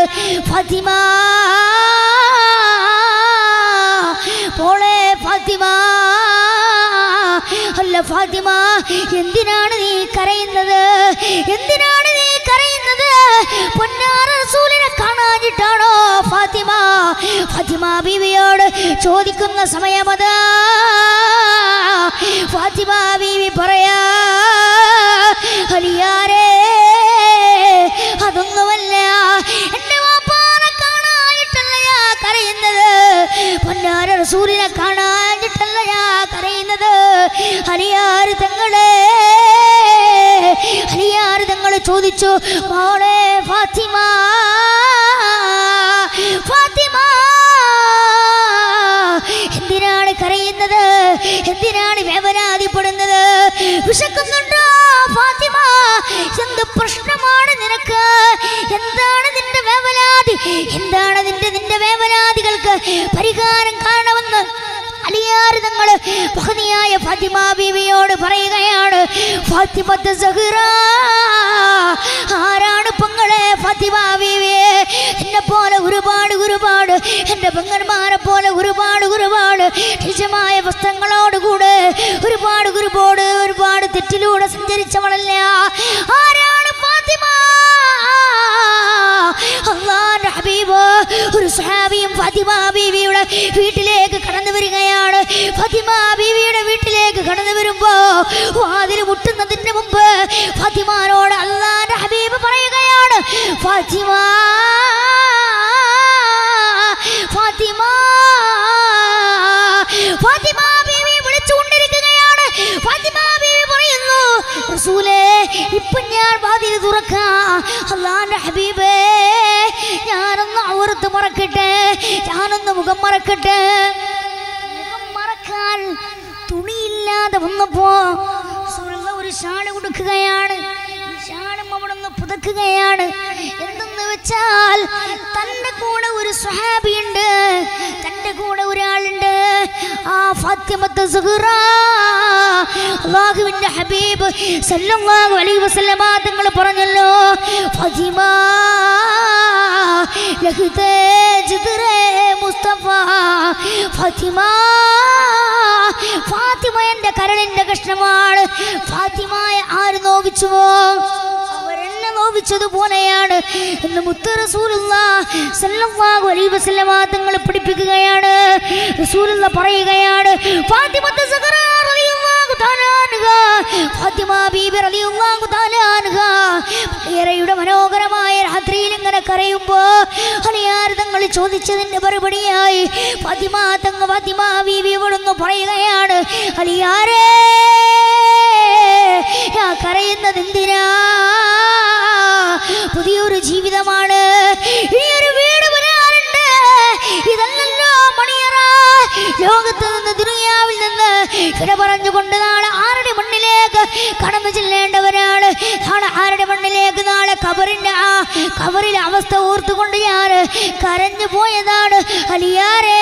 ഫാത്തിമ പോളെ ഫാത്തിമ അല്ല ഫാത്തിമ എന്തിനാണ് നീ കരയുന്നത്? എന്തിനാണ് നീ കരയുന്നത്? പൊന്നാറ റസൂലിനെ കാണാഞ്ഞിട്ടാണോ ഫാത്തിമ? ഫാത്തിമ ബീവിയോട് ചോദിക്കുന്ന സമയമതാ ഫാത്തിമ ബീവി പറയാ അലിയാരേ അതൊന്നുമല്ല. എന്റെ വാപ്പാനെ കാണാനിട്ടല്ല ഞാൻ കരയുന്നത്. പൊന്നാര റസൂലിനെ കാണാനിട്ടല്ല ഞാൻ കരയുന്നത്. അലിയാര് തങ്ങളെ അലിയാര് തങ്ങൾ ചോദിച്ചു മോളെ ഫാത്തിമ എന്ത് പ്രശ്നമാണ് നിനക്ക്? എന്താണ് നിന്റെ വേവലാതി? എന്താണ് നിന്റെ നിന്റെ വേവലാതികൾക്ക് പരിഹാരം കാണണമെന്ന് അലിയാർ നിങ്ങൾ മഹനിയായ ഫാത്തിമ ബീവിയോട് പറയുകയാണ്. ഫാത്തിമത്ത് സഹിറ ആരാണ് പെങ്ങളെ ഫാത്തിമ ബീവിയെ? എന്നെ പോലെ ഒരുപാട് ഒരുപാട് എന്റെ പെങ്ങന്മാരെ പോലെ ഒരുപാട് ഒരുപാട് നിജമായ വസ്ത്രങ്ങളോടുകൂടെ ഒരുപാട് ഒരുപാട് ഒരുപാട് തെറ്റിലൂടെ സഞ്ചരിച്ചവളല്ല? ഒരു സഹാബിയും ഫാത്തിമ ബീവിയുടെ വീട്ടിലേക്ക് കടന്നു വരികയാണ്. ഫാത്തിമ ബീവിയുടെ വീട്ടിലേക്ക് കടന്നു വരുമ്പോ വാതിൽ മുട്ടുന്നതിന് മുമ്പ് ഫാത്തിമാനോട് അള്ളാന്റെ ഹബീബ് പറയുകയാണ് ഫാത്തിമ ഫാത്തിമ ഫാത്തിമ ബീവി വിളിച്ചുകൊണ്ടിരിക്കുകയാണ്. ഫാത്തിമ ബീവി പറയുന്നു റസൂലേ ഇപ്പൊ ഞാൻ വാതിൽ തുറക്കാം. അള്ളാന്റെ ഹബീബേ ഞാനൊന്ന് ഔറത്ത് മറക്കട്ടെ? ഞാനൊന്ന് മുഖം മറക്കട്ടെ? മുഖം മറക്കാൻ തുണിയില്ലാതെ വന്നപ്പോ ഒരു ഷാൾ കൊടുക്കുകയാണ്. ഷാളും അവിടുന്ന് പുതക്കുകയാണ്. എന്തെന്ന് വെച്ചാൽ തന്റെ കൂടെ ഒരു സ്വഹാബിയുണ്ട്. തന്റെ കൂടെ ഒരാളുണ്ട്. ആ ഫാത്തിമത്ത് സുഹറ. അള്ളാഹുവിന്റെ ഹബീബ് സല്ലല്ലാഹു അലൈഹി വസല്ലമ തങ്ങൾ പറഞ്ഞല്ലോ ഫാത്തിമ. മുസ്തഫ ഫാത്തിമ ഫാത്തിമ എന്റെ കരളിന്റെ കഷ്ണമാണ്. ഫാത്തിമയെ ആര് നോവിച്ചുവോ? അവരെന്നെ എന്ന് മുത്ത് അലൈഹി തങ്ങളെ പഠിപ്പിക്കുകയാണ് റസൂലുള്ള പറയുകയാണ് ഫാത്തിമത്ത് മനോഹരമായ രാത്രിയിൽ ഇങ്ങനെ കരയുമ്പോ തങ്ങൾ ചോദിച്ചതിന്റെ മറുപടിയായി ഫാത്തിമ തങ്ങ ഫാത്തിമ ബീബി ഇവിടുന്ന് പറയുകയാണ് അലിയാരേ കരയുന്നത് എന്തിനാ? പുതിയൊരു ജീവിതമാണ്. ഈ വീട് ലോകത്ത് നിന്ന് ദുനിയാവിൽ നിന്ന് വിട പറഞ്ഞുകൊണ്ട് നാളെ ആരുടെ മണ്ണിലേക്ക് കടന്നു ചെല്ലേണ്ടവരാണ്? നാളെ ആരുടെ മണ്ണിലേക്ക് നാളെ കബറിന്റെ ആ കബറിലെ അവസ്ഥ ഓർത്തുകൊണ്ട് ഞാൻ കരഞ്ഞു പോയതാണ്. അലിയാരേ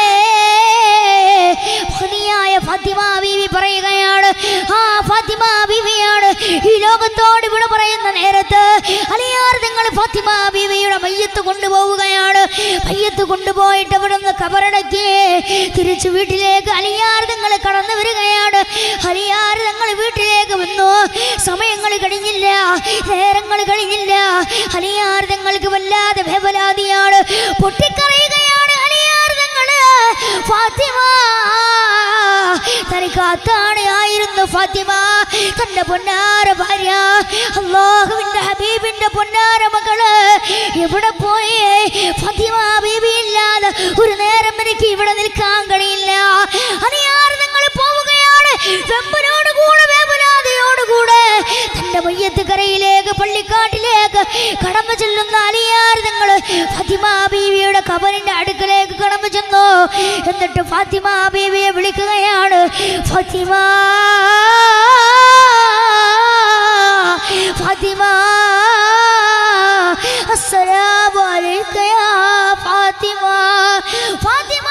ഭംഗിയായ ഫാത്തിമ ബീവി പറയുകയാണ്. ആ ഫാത്തിമ ബീവിയാണ് ഈ ലോകത്തോട് വിട പറയുന്ന നേരത്ത് അലിയാർ നിങ്ങൾ ഫാത്തിമ ബീവിയുടെ മയ്യത്ത് കൊണ്ടുപോവുകയാണ്. മയ്യത്ത് കൊണ്ടുപോയിട്ട് അവിടെ നിന്ന് കബറടക്കി തിരിച്ചു വീട്ടിലേക്ക് അലിയാർദങ്ങൾ കടന്നു വരികയാണ്. അലിയാർദങ്ങൾ വീട്ടിലേക്ക് വന്നു. സമയങ്ങൾ കഴിഞ്ഞില്ല. നേരങ്ങൾ കഴിഞ്ഞില്ല. അലിയാർദങ്ങൾക്ക് വല്ലാതെ വേവലാതിയാണ്. പൊട്ടിക്കറിയുകയാണ് അലിയാർ ഫാത്തിമ ഫാത്തിമ തനിക്കാത്താണ് ആയിരുന്നു ഫാത്തിമ. തന്റെ പൊന്നാര ഭാര്യ അള്ളാഹുവിന്റെ ഹബീബിന്റെ പൊന്നാര മകൾ. എവിടെ പോയി? ഫാത്തിമ ബീബി ഇല്ലാതെ ഒരു നേരം എനിക്ക് ഇവിടെ നിൽക്കാൻ റസൂലിന്റെ അടുക്കലേക്ക് കടന്നു ചെന്നു. എന്നിട്ട് ഫാത്തിമ ബീവിയെ വിളിക്കുകയാണ്. ഫാത്തിമ ഫാത്തിമ അസ്സലാമു അലൈക ഫാത്തിമ ഫാത്തിമ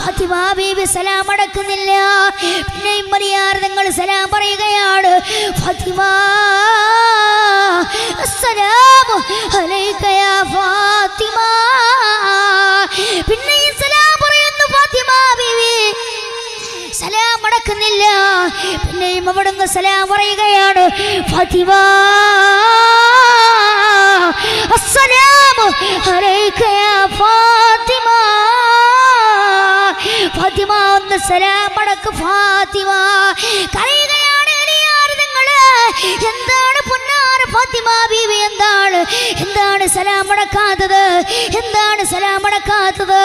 ഫാത്തിമ ബീബി സലാം അടക്കുന്നില്ല. പിന്നെയും മറിയാർ നിങ്ങൾ സലാം പറയുകയാണ്. ഫാത്തിമ സലാം ഫാത്തിമ. പിന്നെ സലാം പറയുന്നു ഫാത്തിമ ബീവി സലാം മടക്കുന്നില്ല പിന്നെയും അവിടുന്ന് സലാം പറയുകയാണ് ഫാത്തിമ അസ്സലാമു അലൈക യാ ഫാത്തിമ. ഫാത്തിമ ഒന്ന് സലാം മടക്ക് ഫാത്തിമ. കരയുകയാണ് നിങ്ങൾ? എന്താണ് ഫാത്തിമ ബീവി എന്താണ്? എന്താണ് സലാം മുടക്കാത്തത് എന്താണ് സലാം മുടക്കാത്തത്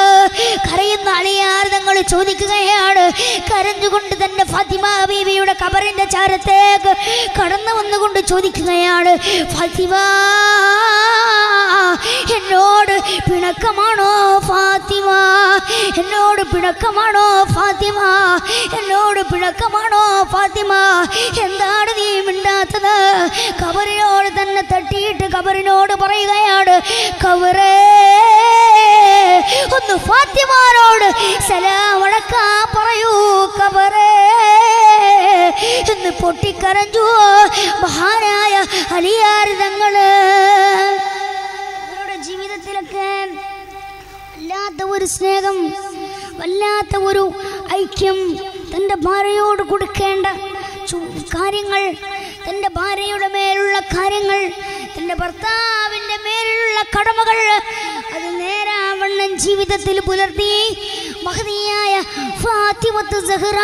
കരയുന്ന അളിയാർ നിങ്ങൾ ചോദിക്കുകയാണ്. കരഞ്ഞുകൊണ്ട് തന്നെ ഫാത്തിമ ബീവിയുടെ കബറിന്റെ ചാരത്തേക്ക് കടന്നു വന്നുകൊണ്ട് ചോദിക്കുകയാണ് ഫാത്തിമ എന്നോട് പിണക്കമാണോ ഫാത്തിമ? എന്നോട് പിണക്കമാണോ ഫാത്തിമ? എന്നോട് പിണക്കമാണോ ഫാത്തിമ? എന്താണ് നീ മിണ്ടാത്തത്? കബറിനോട് തന്നെ തട്ടിയിട്ട് കബറിനോട് പറയുകയാണ് കബറേ ഒന്ന് ഫാത്തിമാരോട് സലാമടക്കാ പറയൂ കബറേ. എന്ന് പൊട്ടിക്കരഞ്ഞു. മഹാനായ അലിയാർ ഒരു സ്നേഹം വല്ലാത്ത ഒരു ഐക്യം തന്റെ ഭാര്യയോട് കൊടുക്കേണ്ട കാര്യങ്ങൾ തന്റെ ഭാര്യയുടെ മേലുള്ള കാര്യങ്ങൾ തന്റെ ഭർത്താവിന്റെ മേലുള്ള കടമകൾ അത് നേരാവണ്ണം ജീവിതത്തിൽ പുലർത്തി. മഹതിയായ ഫാത്തിമത്ത് സഹ്റ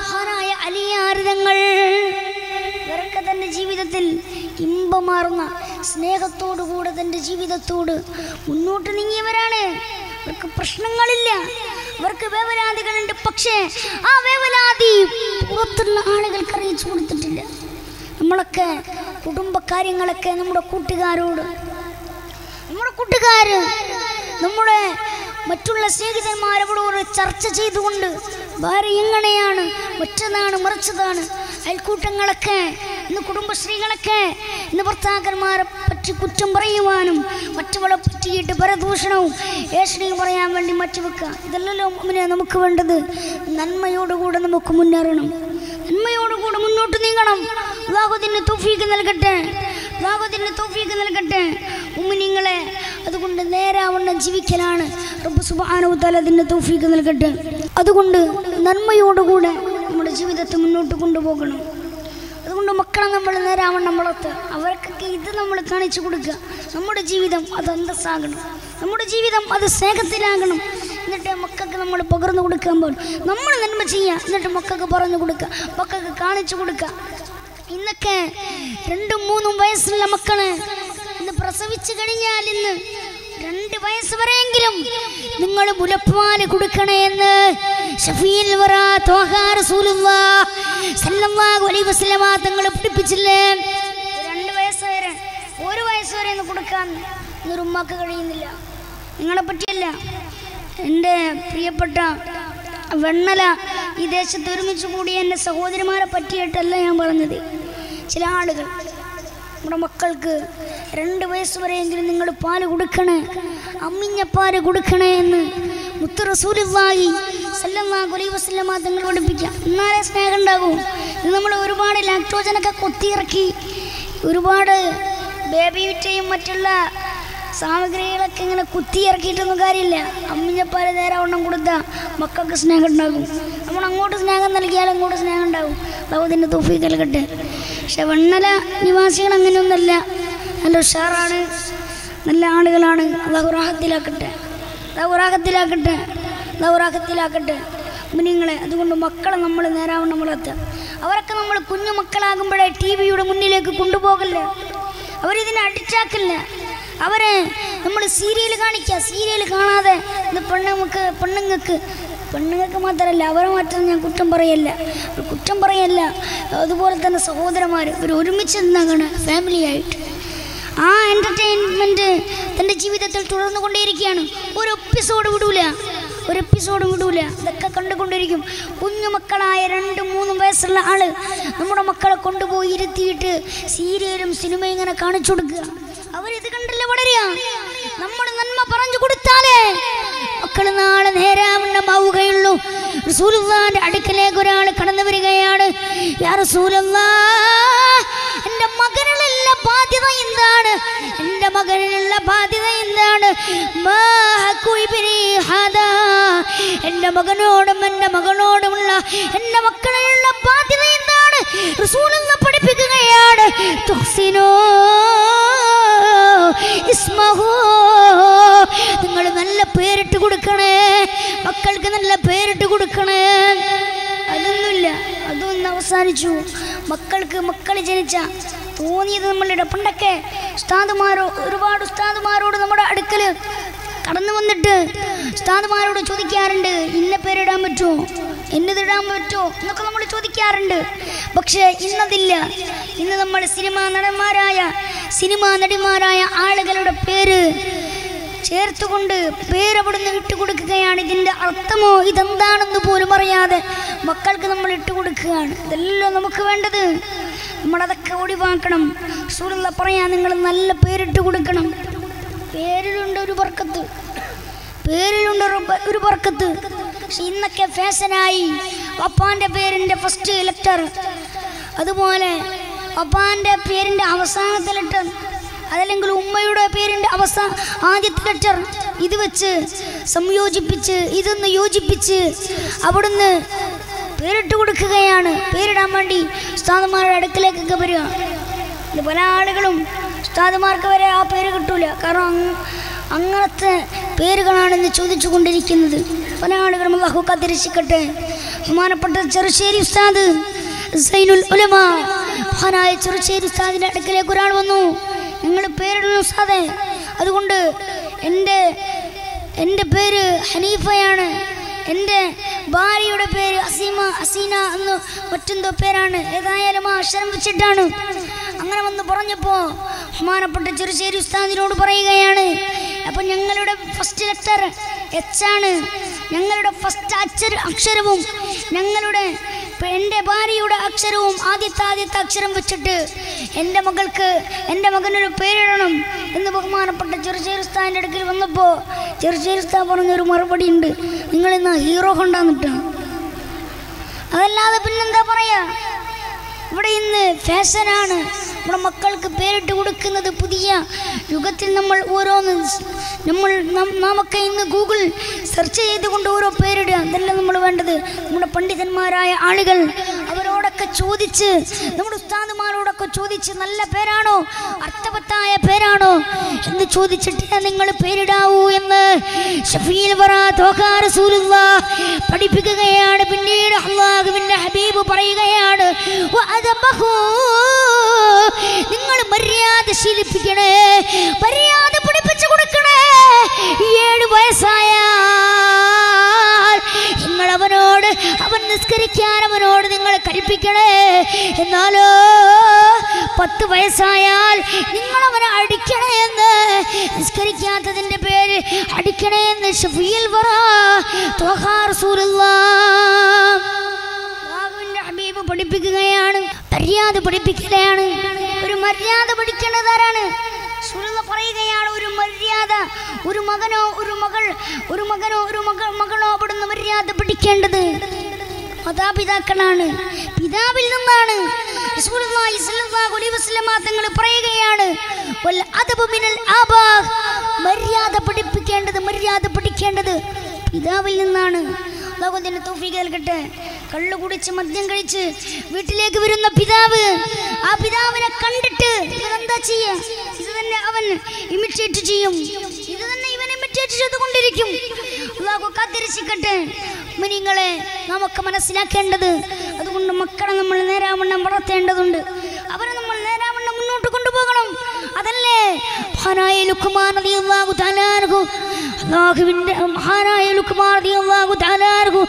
മഹാനായ അലിയാരിതങ്ങൾ ഇവരൊക്കെ തന്റെ ജീവിതത്തിൽ ഇമ്പമാർന്ന സ്നേഹത്തോടുകൂടെ തന്റെ ജീവിതത്തോട് മുന്നോട്ട് നീങ്ങിയവരാണ്. അവർക്ക് പ്രശ്നങ്ങളില്ല. അവർക്ക് വേവലാതികളുണ്ട്. പക്ഷേ ആ വേവലാതി പുറത്തുള്ള ആളുകൾക്ക് അറിയിച്ചു കൊടുത്തിട്ടില്ല. നമ്മളൊക്കെ കുടുംബകാര്യങ്ങളൊക്കെ നമ്മുടെ കൂട്ടുകാരോട് നമ്മുടെ കൂട്ടുകാര് നമ്മുടെ മറ്റുള്ള സ്നേഹിതന്മാരോട് ചർച്ച ചെയ്തുകൊണ്ട് ഭാര്യ എങ്ങനെയാണ് മറ്റതാണ് മറിച്ചതാണ് അയൽക്കൂട്ടങ്ങളൊക്കെ ഇന്ന് കുടുംബശ്രീകളൊക്കെ ഇന്ന് ഭർത്താക്കന്മാരെ പറ്റി കുറ്റം പറയുവാനും മറ്റുകളെ പറ്റിയിട്ട് പരദൂഷണവും ഏഷണിയും പറയാൻ വേണ്ടി മാറ്റിവെക്കുക ഇതല്ലല്ലോ മുന്നേ നമുക്ക് വേണ്ടത്. നന്മയോടുകൂടെ നമുക്ക് മുന്നേറണം. നന്മയോടുകൂടെ മുന്നോട്ട് നീങ്ങണം. അള്ളാഹുദിന് തൊഫീക്ക് നൽകട്ടെ. അള്ളാഹുദിന് തൊഫീക്ക് നൽകട്ടെ. ഉമ്മിനിങ്ങളെ അതുകൊണ്ട് നേരാവണ്ണം ജീവിക്കലാണ്. റബ്ബ് തആല അതിന് തൗഫീക്ക് നൽകട്ടെ. അതുകൊണ്ട് നന്മയോടുകൂടെ നമ്മുടെ ജീവിതത്തെ മുന്നോട്ട് കൊണ്ടുപോകണം. അതുകൊണ്ട് മക്കളെ നമ്മൾ നേരാവണ്ണം വളർത്തുക അവർക്കൊക്കെ ഇത് നമ്മൾ കാണിച്ചു കൊടുക്കുക. നമ്മുടെ ജീവിതം അത് അന്തസ്സാകണം. നമ്മുടെ ജീവിതം അത് സ്നേഹത്തിലാകണം. എന്നിട്ട് മക്കൾക്ക് നമ്മൾ പകർന്നു കൊടുക്കുമ്പോൾ നമ്മൾ നന്മ ചെയ്യുക എന്നിട്ട് മക്കൾക്ക് പറഞ്ഞു കൊടുക്കുക മക്കൾക്ക് കാണിച്ചു കൊടുക്കുക. ഇന്നൊക്കെ രണ്ടും മൂന്നും വയസ്സുള്ള മക്കൾ ഇന്ന് പ്രസവിച്ചു കഴിഞ്ഞാൽ ഇന്ന് രണ്ട് വയസ്സ് വരെയെങ്കിലും നിങ്ങൾ മുലപ്പാൽ കൊടുക്കണേ എന്ന് ഷഫീൽ വറ ത്വാഹാ റസൂലുള്ളാഹ് സല്ലല്ലാഹു അലൈഹി വസല്ലമ തങ്ങൾ പഠിപ്പിച്ചില്ലേ? രണ്ട് വയസ്സ് വരെ ഒരു വയസ്സ് വരെ ഒന്ന് കൊടുക്കാൻ ഒരു ഉമ്മക്ക് കഴിയുന്നില്ല. നിങ്ങളെ പറ്റിയല്ല. എന്റെ പ്രിയപ്പെട്ട വെണ്ണല ഈ ദേശത്ത് ഒരുമിച്ച് കൂടിയ എന്റെ സഹോദരിമാരെ പറ്റിയിട്ടല്ല ഞാൻ പറഞ്ഞത്. ചില ആളുകൾ നമ്മുടെ മക്കൾക്ക് രണ്ട് വയസ്സ് വരെയെങ്കിലും നിങ്ങൾ പാൽ കൊടുക്കണേ അമ്മിഞ്ഞ പാൽ കൊടുക്കണേ എന്ന് മുത്തു റസൂലുള്ളാഹി തങ്ങൾ പഠിപ്പിക്കാം. എന്നാലേ സ്നേഹം ഉണ്ടാകൂ. ഇത് നമ്മൾ ഒരുപാട് ലാക്ടോജനൊക്കെ കൊത്തിയിറക്കി ഒരുപാട് ബേബി വിറ്റയും മറ്റുള്ള സാമഗ്രികളൊക്കെ ഇങ്ങനെ കുത്തിയിറക്കിയിട്ടൊന്നും കാര്യമില്ല. അമ്മിഞ്ഞപ്പാൽ നേരെ വണ്ണം കൊടുത്താൽ മക്കൾക്ക് സ്നേഹം ഉണ്ടാകും. നമ്മൾ അങ്ങോട്ട് സ്നേഹം നൽകിയാൽ അങ്ങോട്ട് സ്നേഹം ഉണ്ടാകും. ദൗതിന്റെ തോഫി നൽകട്ടെ. പക്ഷെ വെണ്ണല നിവാസികൾ അങ്ങനെയൊന്നുമല്ല. നല്ല ഉഷാറാണ്. നല്ല ആളുകളാണ്. ദൗറാഹത്തിലാക്കട്ടെ ദൗറാഹത്തിലാക്കട്ടെ ദൗറാഹത്തിലാക്കട്ടെ മുനിങ്ങളെ അതുകൊണ്ട് മക്കളെ നമ്മൾ നേരാവണ്ണം വളർത്തുക. അവരൊക്കെ നമ്മൾ കുഞ്ഞു മക്കളാകുമ്പോഴേ ടി വിയുടെ മുന്നിലേക്ക് കൊണ്ടുപോകല്ലേ? അവരിതിനെ അടിച്ചാക്കില്ല? അവരെ നമ്മൾ സീരിയൽ കാണിക്കുക. സീരിയൽ കാണാതെ ഇത് പെണ്ണുങ്ങൾക്ക് പെണ്ണുങ്ങൾക്ക് പെണ്ണുങ്ങൾക്ക് മാത്രമല്ല അവരെ മാത്രം ഞാൻ കുറ്റം പറയല്ല. കുറ്റം പറയല്ല. അതുപോലെ തന്നെ സഹോദരന്മാർ ഇവർ ഒരുമിച്ച് നിന്നാണ് ഫാമിലിയായിട്ട് ആ എന്റർടൈൻമെന്റ് തന്റെ ജീവിതത്തിൽ തുടർന്നു കൊണ്ടേയിരിക്കുകയാണ്. ഒരു എപ്പിസോഡ് വിടൂല. ഒരു എപ്പിസോഡും വിടൂല. ഇതൊക്കെ കണ്ടുകൊണ്ടിരിക്കും. കുഞ്ഞു മക്കളായ രണ്ടും മൂന്നും വയസ്സുള്ള ആൾ നമ്മുടെ മക്കളെ കൊണ്ടുപോയി ഇരുത്തിയിട്ട് സീരിയലും സിനിമയും ഇങ്ങനെ കാണിച്ചു കൊടുക്കുക. അവരിത് കണ്ടല്ലേ വളരുക നമ്മൾ നന്മ പറഞ്ഞു കൊടുത്താലേ മക്കൾ നാളെ നേരാവണ്ണമാവുകയുള്ളൂ. റസൂലുള്ളാന്റെ അടുക്കലേക്ക് ഒരാൾ കടന്നു വരികയാണ്. യാ റസൂലുള്ളാ എന്റെ മകനിലുള്ള ബാധ്യത എന്താണ്? എന്റെ മകനിലുള്ള ബാധ്യത എന്താണ്. എന്റെ മകനോടും എന്റെ മകളോടുമുള്ള എന്റെ മക്കളിലുള്ള ബാധ്യത എന്താണ്? റസൂലുള്ള പഠിപ്പിക്കുകയാണ്. തുഹ്സിനോ ഇസ്മഹോ നിങ്ങൾ നല്ല പേരിട്ട് കൊടുക്കണേ. മക്കൾക്ക് നല്ല പേരിട്ട് കൊടുക്കണേ. അതൊന്നുമില്ല. അതൊന്ന് അവസാനിച്ചു. മക്കൾക്ക് മക്കൾ ജനിച്ച തോന്നിയത് നമ്മളുടെ പണ്ടൊക്കെ ഉസ്താദുമാരോ ഒരുപാട് ഉസ്താദുമാരോട് നമ്മുടെ അടുക്കൽ കടന്നു വന്നിട്ട് സ്ഥാനമാരോട് ചോദിക്കാറുണ്ട് ഇന്ന പേരിടാൻ പറ്റുമോ? എന്നതിടാൻ പറ്റുമോ? എന്നൊക്കെ നമ്മൾ ചോദിക്കാറുണ്ട്. പക്ഷേ ഇന്നതില്ല. ഇന്ന് നമ്മൾ സിനിമാ നടന്മാരായ സിനിമാ നടിമാരായ ആളുകളുടെ പേര് ചേർത്തുകൊണ്ട് പേരവിടുന്ന് ഇട്ടുകൊടുക്കുകയാണ്. ഇതിന്റെ അർത്ഥമോ ഇതെന്താണെന്ന് പോലും അറിയാതെ മക്കൾക്ക് നമ്മൾ ഇട്ട് കൊടുക്കുകയാണ് ഇതെല്ലാം നമുക്ക് വേണ്ടത് നമ്മളതൊക്കെ ഒഴിവാക്കണം. സൂറുള്ള പറയാൻ നിങ്ങൾ നല്ല പേരിട്ട് കൊടുക്കണം. പേരിലുണ്ട് ഒരു വർക്കത്ത്. പേരിലുണ്ട് ഒരു വർക്കത്ത്. പക്ഷെ ഇന്നൊക്കെ ഫാഷനായി പപ്പാന്റെ പേരിന്റെ ഫസ്റ്റ് ലെറ്റർ അതുപോലെ പപ്പാന്റെ പേരിന്റെ അവസാനത്തെ ലെറ്റർ അതല്ലെങ്കിൽ ഉമ്മയുടെ പേരിന്റെ അവസാന ആദ്യത്തെ ലെറ്റർ ഇത് വെച്ച് സംയോജിപ്പിച്ച് ഇതൊന്ന് യോജിപ്പിച്ച് അവിടുന്ന് പേരിട്ട് കൊടുക്കുകയാണ്. പേരിടാൻ വേണ്ടി ഉസ്താദന്മാരുടെ അടുക്കലേക്കൊക്കെ വരിക. പല ആളുകളും ഉസ്താദുമാർക്ക് വരെ ആ പേര് കിട്ടൂല. കാരണം അങ് അങ്ങനത്തെ പേരുകളാണെന്ന് ചോദിച്ചു കൊണ്ടിരിക്കുന്നത് പല ആളുകളും അള്ളാഹു കാത്തിരക്ഷിക്കട്ടെ ബഹുമാനപ്പെട്ട ചെറുശ്ശേരി ഉസ്താദ് സൈനുൽ ഉലമ മഹാനായ ചെറുശ്ശേരി ഉസ്താദിന്റെ അടുക്കലേക്ക് ഒരാൾ വന്നു. നിങ്ങൾ പേരിടുന്നു ഉസ്താദെ. അതുകൊണ്ട് എന്റെ എന്റെ പേര് ഹനീഫയാണ്. എന്റെ ഭാര്യയുടെ പേര് അസീമ അസീന എന്ന് മറ്റെന്തോ പേരാണ്. ഏതായാലും ആ അക്ഷരം വെച്ചിട്ടാണ്. അങ്ങനെ വന്ന് പറഞ്ഞപ്പോൾ ബഹുമാനപ്പെട്ട ചെറുശ്ശേരി ഉസ്താദിനോട് പറയുകയാണ് അപ്പം ഞങ്ങളുടെ ഫസ്റ്റ് ലെറ്റർ എച്ച് ആണ്. ഞങ്ങളുടെ ഫസ്റ്റ് അക്ഷര അക്ഷരവും ഞങ്ങളുടെ എന്റെ ഭാര്യയുടെ അക്ഷരവും ആദ്യത്തെ ആദ്യത്തെ അക്ഷരം വെച്ചിട്ട് എന്റെ മകൾക്ക് എന്റെ മകനൊരു പേരിടണം എന്ന് ബഹുമാനപ്പെട്ട ചെറുശ്ശേരി അടുക്കിൽ വന്നപ്പോൾ ചെറുശ്ശേരി ഉസ്താദ് പറഞ്ഞൊരു മറുപടി ഉണ്ട്. നിങ്ങളിന്ന് ഹീറോ കൊണ്ടാന്നിട്ടാണ് അതല്ലാതെ പിന്നെന്താ പറയാ? ഇവിടെ ഇന്ന് ഫാഷനാണ്. നമ്മുടെ മക്കൾക്ക് പേരിട്ട് കൊടുക്കുന്നത് പുതിയ യുഗത്തിൽ നമ്മൾ ഓരോന്ന് നമ്മൾ നാമൊക്കെ ഇന്ന് ഗൂഗിൾ സെർച്ച് ചെയ്തുകൊണ്ട് ഓരോ പേരിടുക. അതല്ല നമ്മൾ വേണ്ടത്? നമ്മുടെ പണ്ഡിതന്മാരായ ആളുകൾ അവരോടൊക്കെ ചോദിച്ച് നമ്മുടെ ഉസ്താദുമാരോടൊക്കെ ചോദിച്ച് നല്ല പേരാണോ? അർത്ഥവത്തായ പേരാണോ? എന്ന് ചോദിച്ചിട്ട് നിങ്ങൾ പേരിടാവൂ. പഠിപ്പിക്കുകയാണ് പിന്നീട് അള്ളാഹുവിന്റെ ഹബീബ് പറയുകയാണ്. നിങ്ങൾ മര്യാദ ശീലിപ്പിക്കണേ മര്യാദ പഠിപ്പിച്ചു കൊടുക്കണേ. ഏഴ് വയസ്സായാൽ നിങ്ങൾ അവനോട് അവൻ നിസ്കരിക്കാൻ അവനോട് നിങ്ങൾ കൽപ്പിക്കണേ. എന്നാലോ പത്ത് വയസ്സായാൽ നിങ്ങൾ അവനെ അടിക്കണേ എന്ന് നിസ്കരിക്കാത്തതിന്റെ പേര് അടിക്കണേ എന്ന് ഹബീബ് പഠിപ്പിക്കുകയാണ് മര്യാദ പഠിപ്പിക്കലാണ് ഒരു മര്യാദ പഠിക്കേണ്ടത് സുഹൃത്ത് പറയുകയാണ് ഒരു മര്യാദ ഒരു മകനോ ഒരു മകൾ ഒരു മകനോ ഒരു മകൾ മകളോ അവിടുന്ന് മര്യാദ പിടിക്കേണ്ടത് മാതാപിതാക്കളാണ്. പിതാവിൽ നിന്നാണ് തങ്ങൾ പറയുകയാണ് മര്യാദ പഠിപ്പിക്കേണ്ടത് മര്യാദ പഠിക്കേണ്ടത് പിതാവിൽ നിന്നാണ്. ലോകത്തിന് തൗഫീഖ് നൽകട്ടെ. കള്ളു കുടിച്ച് മദ്യം കഴിച്ച് വീട്ടിലേക്ക് വരുന്ന പിതാവ് ആ പിതാവിനെ കണ്ടിട്ട് ഇവരെന്താ ചെയ്യാ? ഇത് തന്നെ അവൻ ഇമിറ്റേറ്റ് ചെയ്യും. ഇത് തന്നെ ഇവൻ ഇമിറ്റേറ്റ് ചെയ്തുകൊണ്ടിരിക്കും. അള്ളാഹു കാത്തിരക്ഷിക്കട്ടെ. മിനിങ്ങളെ നമുക്ക് മനസ്സിലാക്കേണ്ടത് അതുകൊണ്ട് മക്കളെ നമ്മൾ നേരാവണ്ണം വളർത്തേണ്ടതുണ്ട്. അവരെ നമ്മൾ നേരാവണ്ണം മുന്നോട്ട് കൊണ്ടുപോകണം. അതല്ലേ? മഹാനായ ലുക്കുമാനതി അള്ളാഹുവിന്റെ മഹാനായ തആല അൻഹു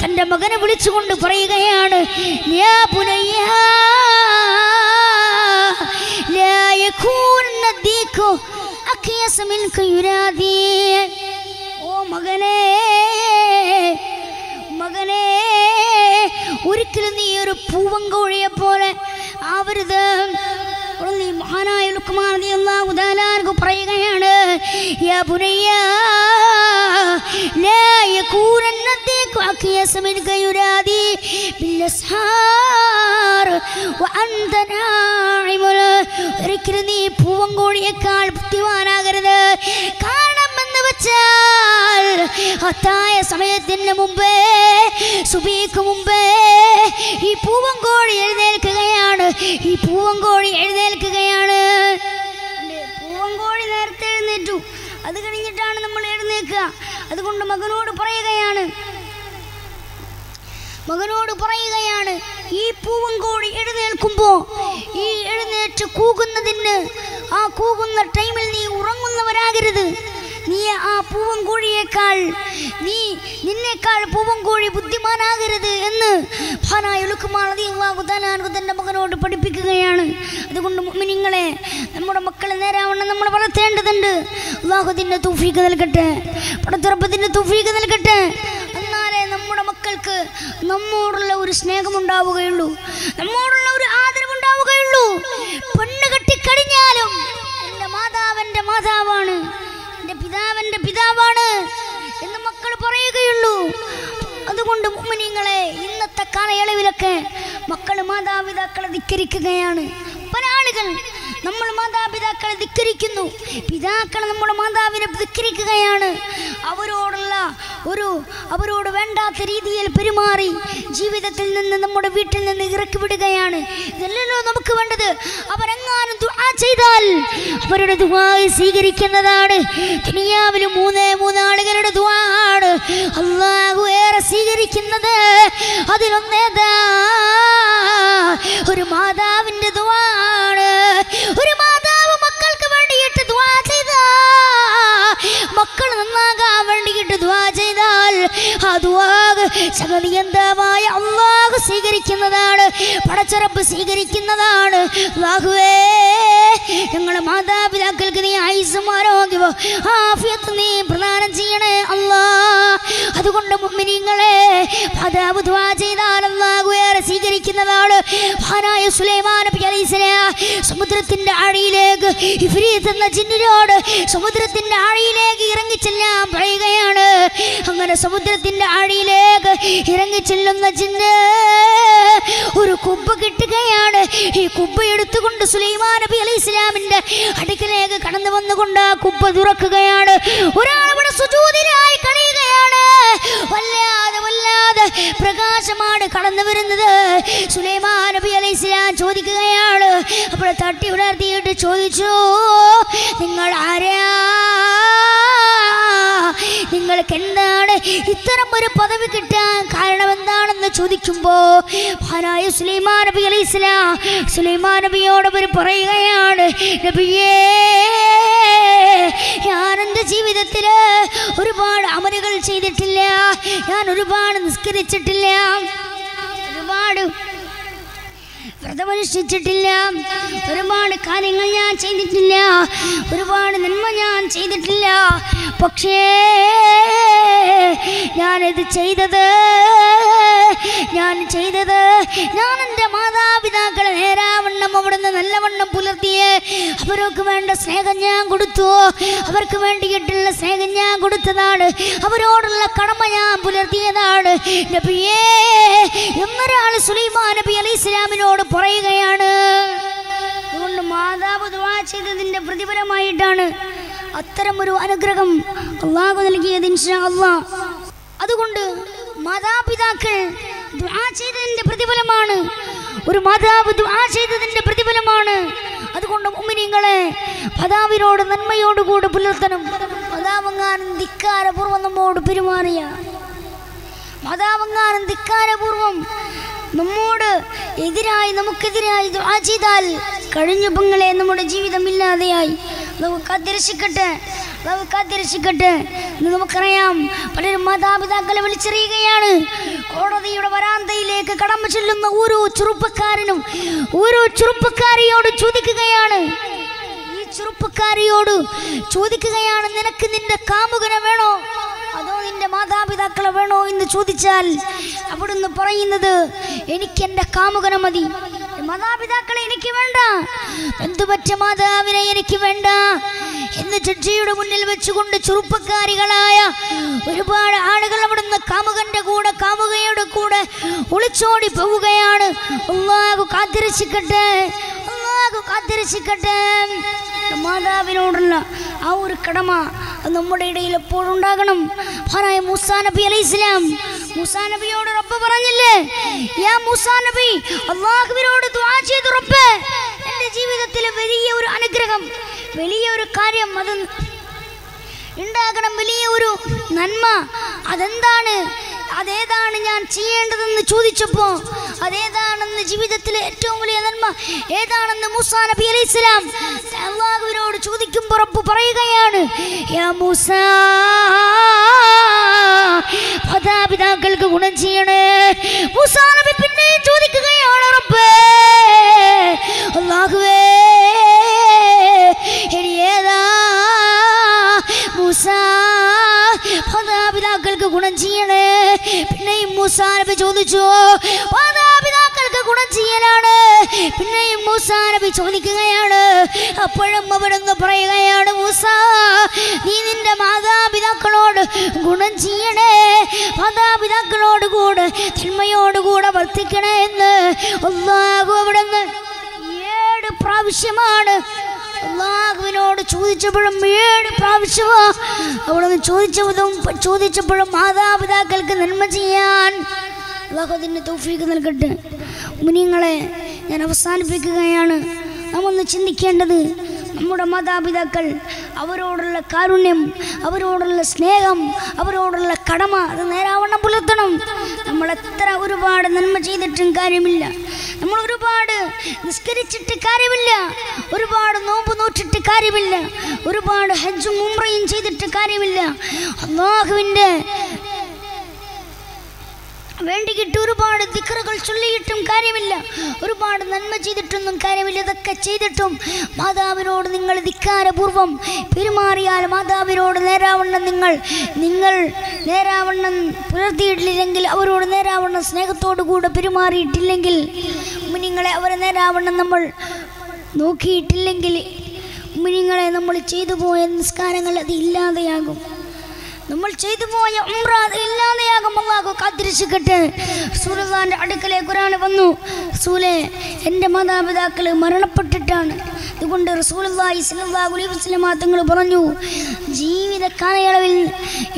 തന്റെ മകനെ വിളിച്ചുകൊണ്ട് പറയുകയാണ് ഓ മകനേ മകനേ ഒരിക്കലും നീ ഒരു പൂവങ്കോഴിയെ പോലെ ആവരുത്. തുടർന്ന് മഹാനായ ലുക്മാൻ അൻഹു പറയുകയാണ് ഒരിക്കലും നീ പൂവങ്കോടിയേക്കാൾ ബുദ്ധിമാനാകരുത്. കാരണമെന്ന് അത്തായ സമയത്തിന് മുമ്പേ സുബീക്ക് മുമ്പേ ഈ പൂവങ്കോഴി എഴുന്നേൽക്കുകയാണ്. ഈ പൂവങ്കോഴി എഴുന്നേൽക്കുകയാണ്. പൂവം പൂവങ്കോഴി നേരത്തെ എഴുന്നേറ്റു. അത് കഴിഞ്ഞിട്ടാണ് നമ്മൾ എഴുന്നേൽക്കുക. അതുകൊണ്ട് മകനോട് പറയുകയാണ്. മകനോട് പറയുകയാണ് ഈ പൂവങ്കോഴി എഴുന്നേൽക്കുമ്പോൾ ഈ എഴുന്നേറ്റ് കൂകുന്നതിന് ആ കൂകുന്ന ടൈമിൽ നീ ഉറങ്ങുന്നവരാകരുത്. നീ ആ പൂവൻകോഴിയേക്കാൾ നീ നിന്നേക്കാൾ പൂവൻകോഴി ബുദ്ധിമാനാകരുത് എന്ന് ഭാനായ തന്റെ മകനോട് പഠിപ്പിക്കുകയാണ്. അതുകൊണ്ട് മുഅ്മിനീങ്ങളെ നമ്മുടെ മക്കളെ നേരാവണ്ണം നമ്മൾ വളർത്തേണ്ടതുണ്ട്. അള്ളാഹുദിന്റെ തൂഫീക്ക് നൽകട്ടെ. പടത്തുറപ്പത്തിന്റെ തൂഫീക്ക് നൽകട്ടെ. എന്നാലേ നമ്മുടെ മക്കൾക്ക് നമ്മോടുള്ള ഒരു സ്നേഹമുണ്ടാവുകയുള്ളൂ നമ്മോടുള്ള ഒരു ആദരവുണ്ടാവുകയുള്ളൂ പെണ്ണ് കെട്ടിക്കഴിഞ്ഞാലും എന്റെ മാതാവന്റെ മാതാവാണ്. എന്റെ പിതാവന്റെ പിതാവാണ് എന്ന് മക്കൾ പറയുകയുള്ളൂ. അതുകൊണ്ട് മുമ്മിനിങ്ങളെ ഇന്നത്തെ കാലയളവിലൊക്കെ മക്കൾ മാതാപിതാക്കളെ ധിക്കരിക്കുകയാണ്. പല ആളുകൾ നമ്മൾ മാതാപിതാക്കളെ ധിക്കരിക്കുന്നു. പിതാക്കൾ നമ്മുടെ മാതാവിനെ ധിക്കരിക്കുകയാണ്. അവരോടുള്ള ഒരു അവരോട് വേണ്ടാത്ത രീതിയിൽ പെരുമാറി ജീവിതത്തിൽ നിന്ന് നമ്മുടെ വീട്ടിൽ നിന്ന് ഇറക്കി വിടുകയാണ്. ഇതല്ലല്ലോ നമുക്ക് വേണ്ടത്. അവരെങ്ങാനും ദുആ ചെയ്താൽ അവരുടെ ദുആ സ്വീകരിക്കുന്നതാണ്. ദുനിയാവിൽ മൂന്നേ മൂന്നാളുകളുടെ ദുആ ആണ് അള്ളാഹു ഏറെ സ്വീകരിക്കുന്നത് അതിലൊന്നേതാ? ഒരു മാതാവിന്റെ ദുആ ആണ് ഒരു മാതാവ് മക്കൾക്ക് വേണ്ടിയിട്ട് ദുആ ചെയ്താ. മക്കൾ നന്നാകാൻ വേണ്ടിയിട്ട് ദ്വാ ചെയ്താൽ ആ ദുആ സമതിയന്തമായ അള്ളാഹു സ്വീകരിക്കുന്നതാണ് പടച്ചറപ്പ് സ്വീകരിക്കുന്നതാണ്. വാഹുവേ ഞങ്ങളുടെ മാതാപിതാക്കൾക്ക് നീ ആയുസും ആരോഗ്യവും ആഫിയത്ത് നീ പ്രദാനം ചെയ്യണേ അള്ളാ അതുകൊണ്ട് മുമ്മിനിങ്ങളെ മാതാവ് ദ്വാ ചെയ്താൽ അള്ളാഹു സ്വീകരിക്കുന്നതാണ്. മഹാനായ സുലൈമാൻ സമുദ്രത്തിന്റെ ആഴിയിലേക്ക് ഇഫ്രീത്ത് എന്ന ജിന്നിനോട് സമുദ്രത്തിന്റെ ആഴിയിലേക്ക് ഇറങ്ങിച്ചെല്ലാൻ പറയുകയാണ്. അങ്ങനെ സമുദ്രത്തിന്റെ ആഴിയിലേക്ക് ഇറങ്ങിച്ചെല്ലുന്ന ജിന്ന് ഒരു കുബ്ബ കിട്ടുകയാണ്. ഈ കുബ്ബ എടുത്തുകൊണ്ട് സുലൈമാൻ നബി അലൈഹി ഇസ്ലാമിന്റെ അടുക്കലേക്ക് കടന്നു വന്നുകൊണ്ട് ആ കുബ്ബ തുറക്കുകയാണ്. ഒരാൾ അവിടെ സുജൂതിനായി കഴിയുകയാണ് വല്ലാതെ വല്ലാതെ പ്രകാശമാണ് കടന്നു വരുന്നത്. സുലൈമാൻ നബി അലൈഹി ചോദിക്കുകയാണ്. അപ്പോൾ തട്ടി ഉണർത്തിയിട്ട് ചോദിച്ചു നിങ്ങൾ ആരാ? നിങ്ങൾക്ക് എന്താണ് ഇത്തരം ഒരു പദവി കിട്ടാൻ കാരണം എന്താണെന്ന് ചോദിക്കുമ്പോ മഹാനായ സുലൈമാ നബി അലൈഹി ഇസ്ലാം സുലൈമാ നബിയോട് അവർ പറയുകയാണ് നബിയേ ഞാൻ എന്റെ ജീവിതത്തിൽ ഒരുപാട് അമലുകൾ ചെയ്തിട്ടില്ല ഞാൻ ഒരുപാട് നിസ്കരിച്ചിട്ടില്ല ഒരുപാട് വ്രതമനുഷ്ഠിച്ചിട്ടില്ല. ഒരുപാട് കാര്യങ്ങൾ ഞാൻ ചെയ്തിട്ടില്ല. ഒരുപാട് നന്മ ഞാൻ ചെയ്തിട്ടില്ല. പക്ഷേ ഞാനിത് ചെയ്തത് ഞാൻ ചെയ്തത് ഞാൻ എന്റെ മാതാപിതാക്കളെ നേരാവണ്ണം അവിടുന്ന് നല്ലവണ്ണം പുലർത്തിയേ. അവർക്ക് വേണ്ട സ്നേഹം ഞാൻ കൊടുത്തു. അവർക്ക് വേണ്ടിയിട്ടുള്ള സ്നേഹം ഞാൻ കൊടുത്തതാണ്. അവരോടുള്ള കടമ ഞാൻ പുലർത്തിയതാണ്. നബിയേ എന്നൊരാൾ സുലൈമാൻ നബി അലൈഹി പറയുകയാണ്. അതുകൊണ്ട് മാതാവ് ദുവാ ചെയ്തതിന്റെ പ്രതിഫലമായിട്ടാണ് ഒരു അനുഗ്രഹം അള്ളാഹു നൽകിയത് അള്ളാഹ് അതുകൊണ്ട് മാതാപിതാക്കൾ ദുആ ചെയ്തതിന്റെ പ്രതിഫലമാണ്. ഒരു മാതാവ് ദുആ ചെയ്തതിന്റെ പ്രതിഫലമാണ്. അതുകൊണ്ട് ഉമ്മിനിങ്ങളെ പതാവിനോട് നന്മയോടുകൂടി പുലർത്തണം. പതാവങ്ങാനും ധിക്കാരപൂർവം നമ്മോട് പെരുമാറിയ. മതാവങ്ങാനും ധിക്കാരപൂർവം നമ്മോട് എതിരായി നമുക്കെതിരായി ദുആ ചെയ്താൽ കഴിഞ്ഞു പെങ്ങളെ നമ്മുടെ ജീവിതം ഇല്ലാതെയായി നമുക്ക് കാത്തിരക്ഷിക്കട്ടെ നമുക്ക് കാത്തിരക്ഷിക്കട്ടെ ഇന്ന് നമുക്കറിയാം. പലരും മാതാപിതാക്കളെ വിളിച്ചറിയുകയാണ്. കോടതിയുടെ വരാന്തയിലേക്ക് കടന്നു ചെല്ലുന്ന ഓരോ ചെറുപ്പക്കാരനും ഓരോ ചെറുപ്പക്കാരിയോട് ചോദിക്കുകയാണ്. ഈ ചെറുപ്പക്കാരിയോട് ചോദിക്കുകയാണ് നിനക്ക് നിന്റെ കാമുകനെ വേണോ? അതോ നിന്റെ മാതാപിതാക്കളെ വേണോ എന്ന് ചോദിച്ചാൽ അവിടുന്ന് പറയുന്നത് എനിക്ക് എന്റെ കാമുകനെ മതി. മാതാപിതാക്കളെ എനിക്ക് വേണ്ട. എന്തുപറ്റ മാതാവിനെ എനിക്ക് വേണ്ട? എന്ന് ജഡ്ജിയുടെ മുന്നിൽ വെച്ചുകൊണ്ട് ചെറുപ്പക്കാരികളായ ഒരുപാട് ആളുകൾ അവിടുന്ന് കാമുകന്റെ കൂടെ കാമുകയുടെ കൂടെ ഒളിച്ചോടി പോവുകയാണ്. കാത്തിരക്ഷിക്കട്ടെ. അള്ളാഹു കാത്തിരക്ഷിക്കട്ടെ. മാതാവിനോടുള്ള ആ ഒരു കടമ നമ്മുടെ ഇടയിൽ എപ്പോഴും ഉണ്ടാകണം. മഹാനായ മുസാ നബി അലൈഹി ഇസ്ലാം മുസാ നബിയോട് റബ്ബ് പറഞ്ഞില്ലേ? യാ മുസാ നബി അള്ളാഹുവിനോട് ദുആ ചെയ്തു റബ്ബ്. എന്റെ ജീവിതത്തിലെ വലിയ ഒരു അനുഗ്രഹം വലിയ ഒരു കാര്യം അത് ഉണ്ടാകണം വലിയ ഒരു നന്മ. അതെന്താണ്? അതേതാണ് ഞാൻ ചെയ്യേണ്ടതെന്ന് ചോദിച്ചപ്പോൾ അതേതാണെന്ന് ജീവിതത്തിലെ ഏറ്റവും വലിയ നന്മ ഏതാണെന്ന് മൂസാ നബി അലൈഹി സ്വലാം അള്ളാഹുവിനോട് ചോദിക്കുമ്പോൾ റബ്ബ് പറയുകയാണ് യാ മൂസാ മാതാപിതാക്കൾക്ക് ഗുണം ചെയ്യണേ. മൂസാ നബി പിന്നെയും ചോദിക്കുകയാണ് റബ്ബേ അള്ളാഹുവേ ഇനി ഏതാ മൂസ മാതാപിതാക്കൾക്ക് ഗുണം ചെയ്യണേ. പിന്നെയും മൂസാ നബി ചോദിച്ചു മാതാപിതാക്കൾക്ക് ഗുണം ചെയ്യലാണ്. പിന്നെയും മൂസാ നബി ചോദിക്കുകയാണ്. അപ്പോഴും അവിടുന്ന് പറയുകയാണ് മൂസ നീ നിന്റെ മാതാപിതാക്കളോട് ഗുണം ചെയ്യണേ. മാതാപിതാക്കളോട് കൂടെ തിന്മയോടുകൂടെ വർത്തിക്കണേ എന്ന്. അള്ളാഹു അവിടുന്ന് ഏഴ് പ്രാവശ്യമാണ് അള്ളാഹുവിനോട് ചോദിച്ചപ്പോഴും ഏഴ് പ്രാവശ്യമോ അവിടെ ചോദിച്ചതും ചോദിച്ചപ്പോഴും മാതാപിതാക്കൾക്ക് നന്മ ചെയ്യാൻ അള്ളാഹു അതിന് തൗഫീക്ക് നൽകട്ടെ. മുനിങ്ങളെ ഞാൻ അവസാനിപ്പിക്കുകയാണ്. നമ്മൊന്ന് ചിന്തിക്കേണ്ടത് നമ്മുടെ മാതാപിതാക്കൾ അവരോടുള്ള കാരുണ്യം അവരോടുള്ള സ്നേഹം അവരോടുള്ള കടമ അത് നേരാവണ്ണം പുലർത്തണം. നമ്മൾ എത്ര ഒരുപാട് നന്മ ചെയ്തിട്ടും കാര്യമില്ല. നമ്മൾ ഒരുപാട് നിസ്കരിച്ചിട്ട് കാര്യമില്ല. ഒരുപാട് നോമ്പ് നോറ്റിട്ട് കാര്യമില്ല. ഒരുപാട് ഹജ്ജും ഉംറയും ചെയ്തിട്ട് കാര്യമില്ല. അള്ളാഹുവിന്റെ വേണ്ടിയിട്ട് ഒരുപാട് ദിക്കറുകൾ ചൊല്ലിയിട്ടും കാര്യമില്ല. ഒരുപാട് നന്മ ചെയ്തിട്ടൊന്നും കാര്യമില്ല. ഇതൊക്കെ ചെയ്തിട്ടും മാതാവിനോട് നിങ്ങൾ ധിക്കാരപൂർവം പെരുമാറിയാൽ മാതാവിനോട് നേരാവണ്ണം നിങ്ങൾ നിങ്ങൾ നേരാവണ്ണം പുലർത്തിയിട്ടില്ലെങ്കിൽ അവരോട് നേരാവണ്ണം സ്നേഹത്തോടു കൂടെ പെരുമാറിയിട്ടില്ലെങ്കിൽ നിങ്ങളെ അവരെ നേരാവണ്ണം നമ്മൾ നോക്കിയിട്ടില്ലെങ്കിൽ മുനിങ്ങളെ നമ്മൾ ചെയ്തു പോയ നിസ്കാരങ്ങൾ അത് ഇല്ലാതെയാകും. നമ്മൾ ചെയ്തു പോയ ഉംറ ഇല്ലാതെയാകും അള്ളാഹു കാത്തിരക്ഷിക്കട്ടെ അടുക്കലേ അടുക്കലേക്ക് ഒരാൾ വന്നു. സൂലെ എന്റെ മാതാപിതാക്കൾ മരണപ്പെട്ടിട്ടാണ്. അതുകൊണ്ട് റസൂലുള്ളാഹി സ്വല്ലല്ലാഹു അലൈഹി വസല്ലം തങ്ങൾ പറഞ്ഞു ജീവിത കാലയളവിൽ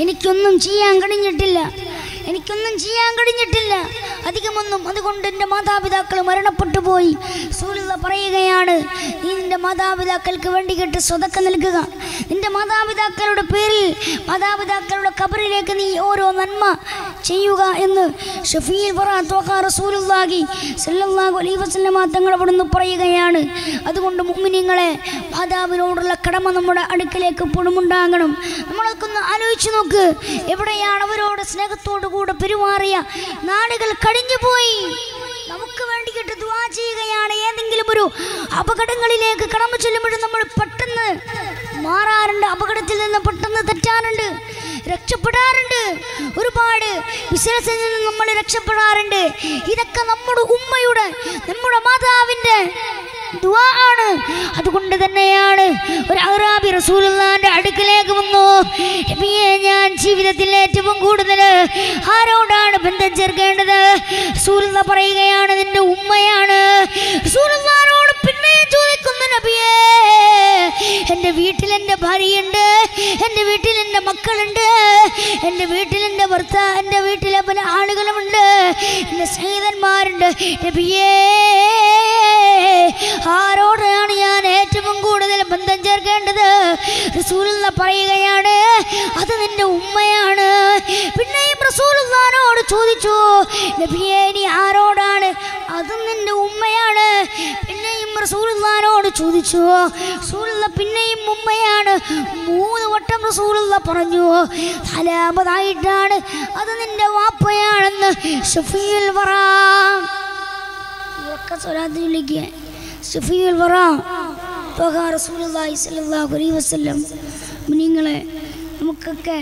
എനിക്കൊന്നും ചെയ്യാൻ കഴിഞ്ഞിട്ടില്ല. എനിക്കൊന്നും ചെയ്യാൻ കഴിഞ്ഞിട്ടില്ല. അധികമൊന്നും അതുകൊണ്ട് എന്റെ മാതാപിതാക്കൾ മരണപ്പെട്ടു പോയി. സൂര്യത പറയുകയാണ് നീ നിന്റെ മാതാപിതാക്കൾക്ക് വേണ്ടി കേട്ട് സ്വതക്ക നൽകുക. നിന്റെ മാതാപിതാക്കളുടെ പേരിൽ മാതാപിതാക്കളുടെ കബറിലേക്ക് നീ ഓരോ നന്മ ചെയ്യുക എന്ന് ഷഫീൽ റസൂലുള്ളാഹി സല്ലല്ലാഹു അലൈഹി വസല്ലമ തങ്ങൾ അവിടുന്ന് പറയുകയാണ്. അതുകൊണ്ട് മുഅ്മിനീങ്ങളെ മാതാവിനോടുള്ള കടമ നമ്മുടെ അടുക്കലേക്ക് എപ്പോഴും നമ്മളൊക്കെ ഒന്ന് ആലോചിച്ച് നോക്ക് എവിടെയാണ് അവരോട് സ്നേഹത്തോടു കൂടെ പെരുമാറിയ നാടുകൾ കഴിഞ്ഞു പോയി. നമുക്ക് വേണ്ടിയിട്ട് ദുവാ ചെയ്യുകയാണ്. ഏതെങ്കിലും ഒരു അപകടങ്ങളിലേക്ക് കടന്നു ചെല്ലുമ്പോഴും നമ്മൾ പെട്ടെന്ന് മാറാറുണ്ട്. അപകടത്തിൽ നിന്ന് പെട്ടെന്ന് തെറ്റാറുണ്ട്. രക്ഷപ്പെടാറുണ്ട്. ഒരുപാട് ബിസിനസ്സിൽ നിന്ന് നമ്മൾ രക്ഷപ്പെടാറുണ്ട്. ഇതൊക്കെ നമ്മുടെ ഉമ്മയുടെ നമ്മുടെ മാതാവിന്റെ ദുആ ആണ്. അതുകൊണ്ട് തന്നെയാണ് ഒരു അറാബി റസൂലുള്ളാന്റെ അടുക്കിലേക്ക് വന്നു. ഞാൻ ജീവിതത്തിൽ ഏറ്റവും കൂടുതൽ ആരോടാണ് ബന്ധം ചേർക്കേണ്ടത്? റസൂലുള്ള പറയുകയാണ് നിന്റെ ഉമ്മയാണ്. റസൂലുള്ളാനോട് പിന്നെ ചോദിക്കുന്നു നബിയേ എന്റെ വീട്ടിൽ എന്റെ ഭാര്യയുണ്ട് എന്റെ വീട്ടിൽ എന്റെ മക്കളുണ്ട് എന്റെ വീട്ടിൽ എന്റെ ഭർത്താവ് എന്റെ വീട്ടിലെ പല ആളുകളുമുണ്ട് എന്റെ സ്നേഹിതന്മാരുണ്ട്. നബിയേ ആരോടാണ് ഞാൻ ഏറ്റവും കൂടുതൽ ബന്ധം ചേർക്കേണ്ടത്? റസൂലുള്ള പറയുകയാണ് അത് നിന്റെ ഉമ്മയാണ്. പിന്നെയും റസൂലുള്ളാനോട് ചോദിച്ചു നബിയേ നീ ആരോടാണ്? അതും നിന്റെ ഉമ്മയാണ്. ചോദിച്ചു. റസൂലുള്ള പിന്നെയും ഉമ്മയാണ്. മൂന്ന് വട്ടം റസൂലുള്ള പറഞ്ഞു നാലാമതായിട്ടാണ് അത് നിന്റെ വാപ്പയാണെന്ന് ഷഫീൽ ഷഫീൽ നിങ്ങളെ നമുക്കൊക്കെ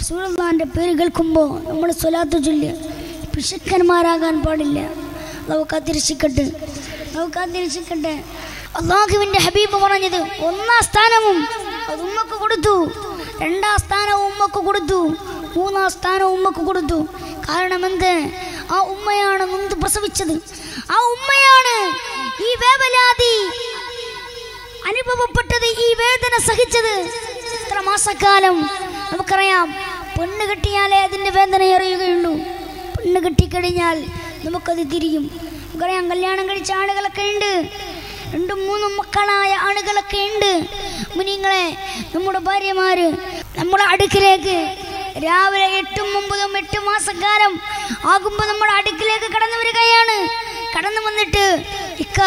റസൂലുള്ളാഹിന്റെ പേര് കേൾക്കുമ്പോൾ നമ്മൾ സ്വലാത്തു ചൊല്ലുക പിശുക്കന്മാരാകാൻ പാടില്ല. നമുക്ക് കാത്തിരക്ഷിക്കട്ടെ കാത്തിരിച്ചിക്കട്ടെ അള്ളാഹുവിന്റെ ഹബീബ് പറഞ്ഞത് ഒന്നാം സ്ഥാനവും അത് ഉമ്മക്ക് കൊടുത്തു. രണ്ടാം സ്ഥാനവും ഉമ്മക്ക് കൊടുത്തു. മൂന്നാം സ്ഥാനവും ഉമ്മക്ക് കൊടുത്തു. കാരണം എന്ത്? ആ ഉമ്മയാണ് മുന്ത് പ്രസവിച്ചത്. ആ ഉമ്മയാണ് ഈ വേവലാതി അനുഭവപ്പെട്ടത് ഈ വേദന സഹിച്ചത്. ഇത്ര മാസക്കാലം? നമുക്കറിയാം. പെണ്ണ് കെട്ടിയാലേ അതിന്റെ വേദന അറിയുകയുള്ളൂ പെണ്ണ് കെട്ടിക്കഴിഞ്ഞാൽ നമുക്കത് തിരിയും. നമുക്കറിയാം കല്യാണം കഴിച്ച ആളുകളൊക്കെ ഉണ്ട്. രണ്ടും മൂന്നും മക്കളായ ആളുകളൊക്കെ ഉണ്ട്. മുനിങ്ങളെ നമ്മുടെ ഭാര്യമാര് നമ്മുടെ അടുക്കിലേക്ക് രാവിലെ എട്ടും ഒമ്പതും എട്ട് മാസക്കാലം ആകുമ്പോൾ നമ്മുടെ അടുക്കിലേക്ക് കടന്നു വരികയാണ്. കടന്നു വന്നിട്ട് ഇക്ക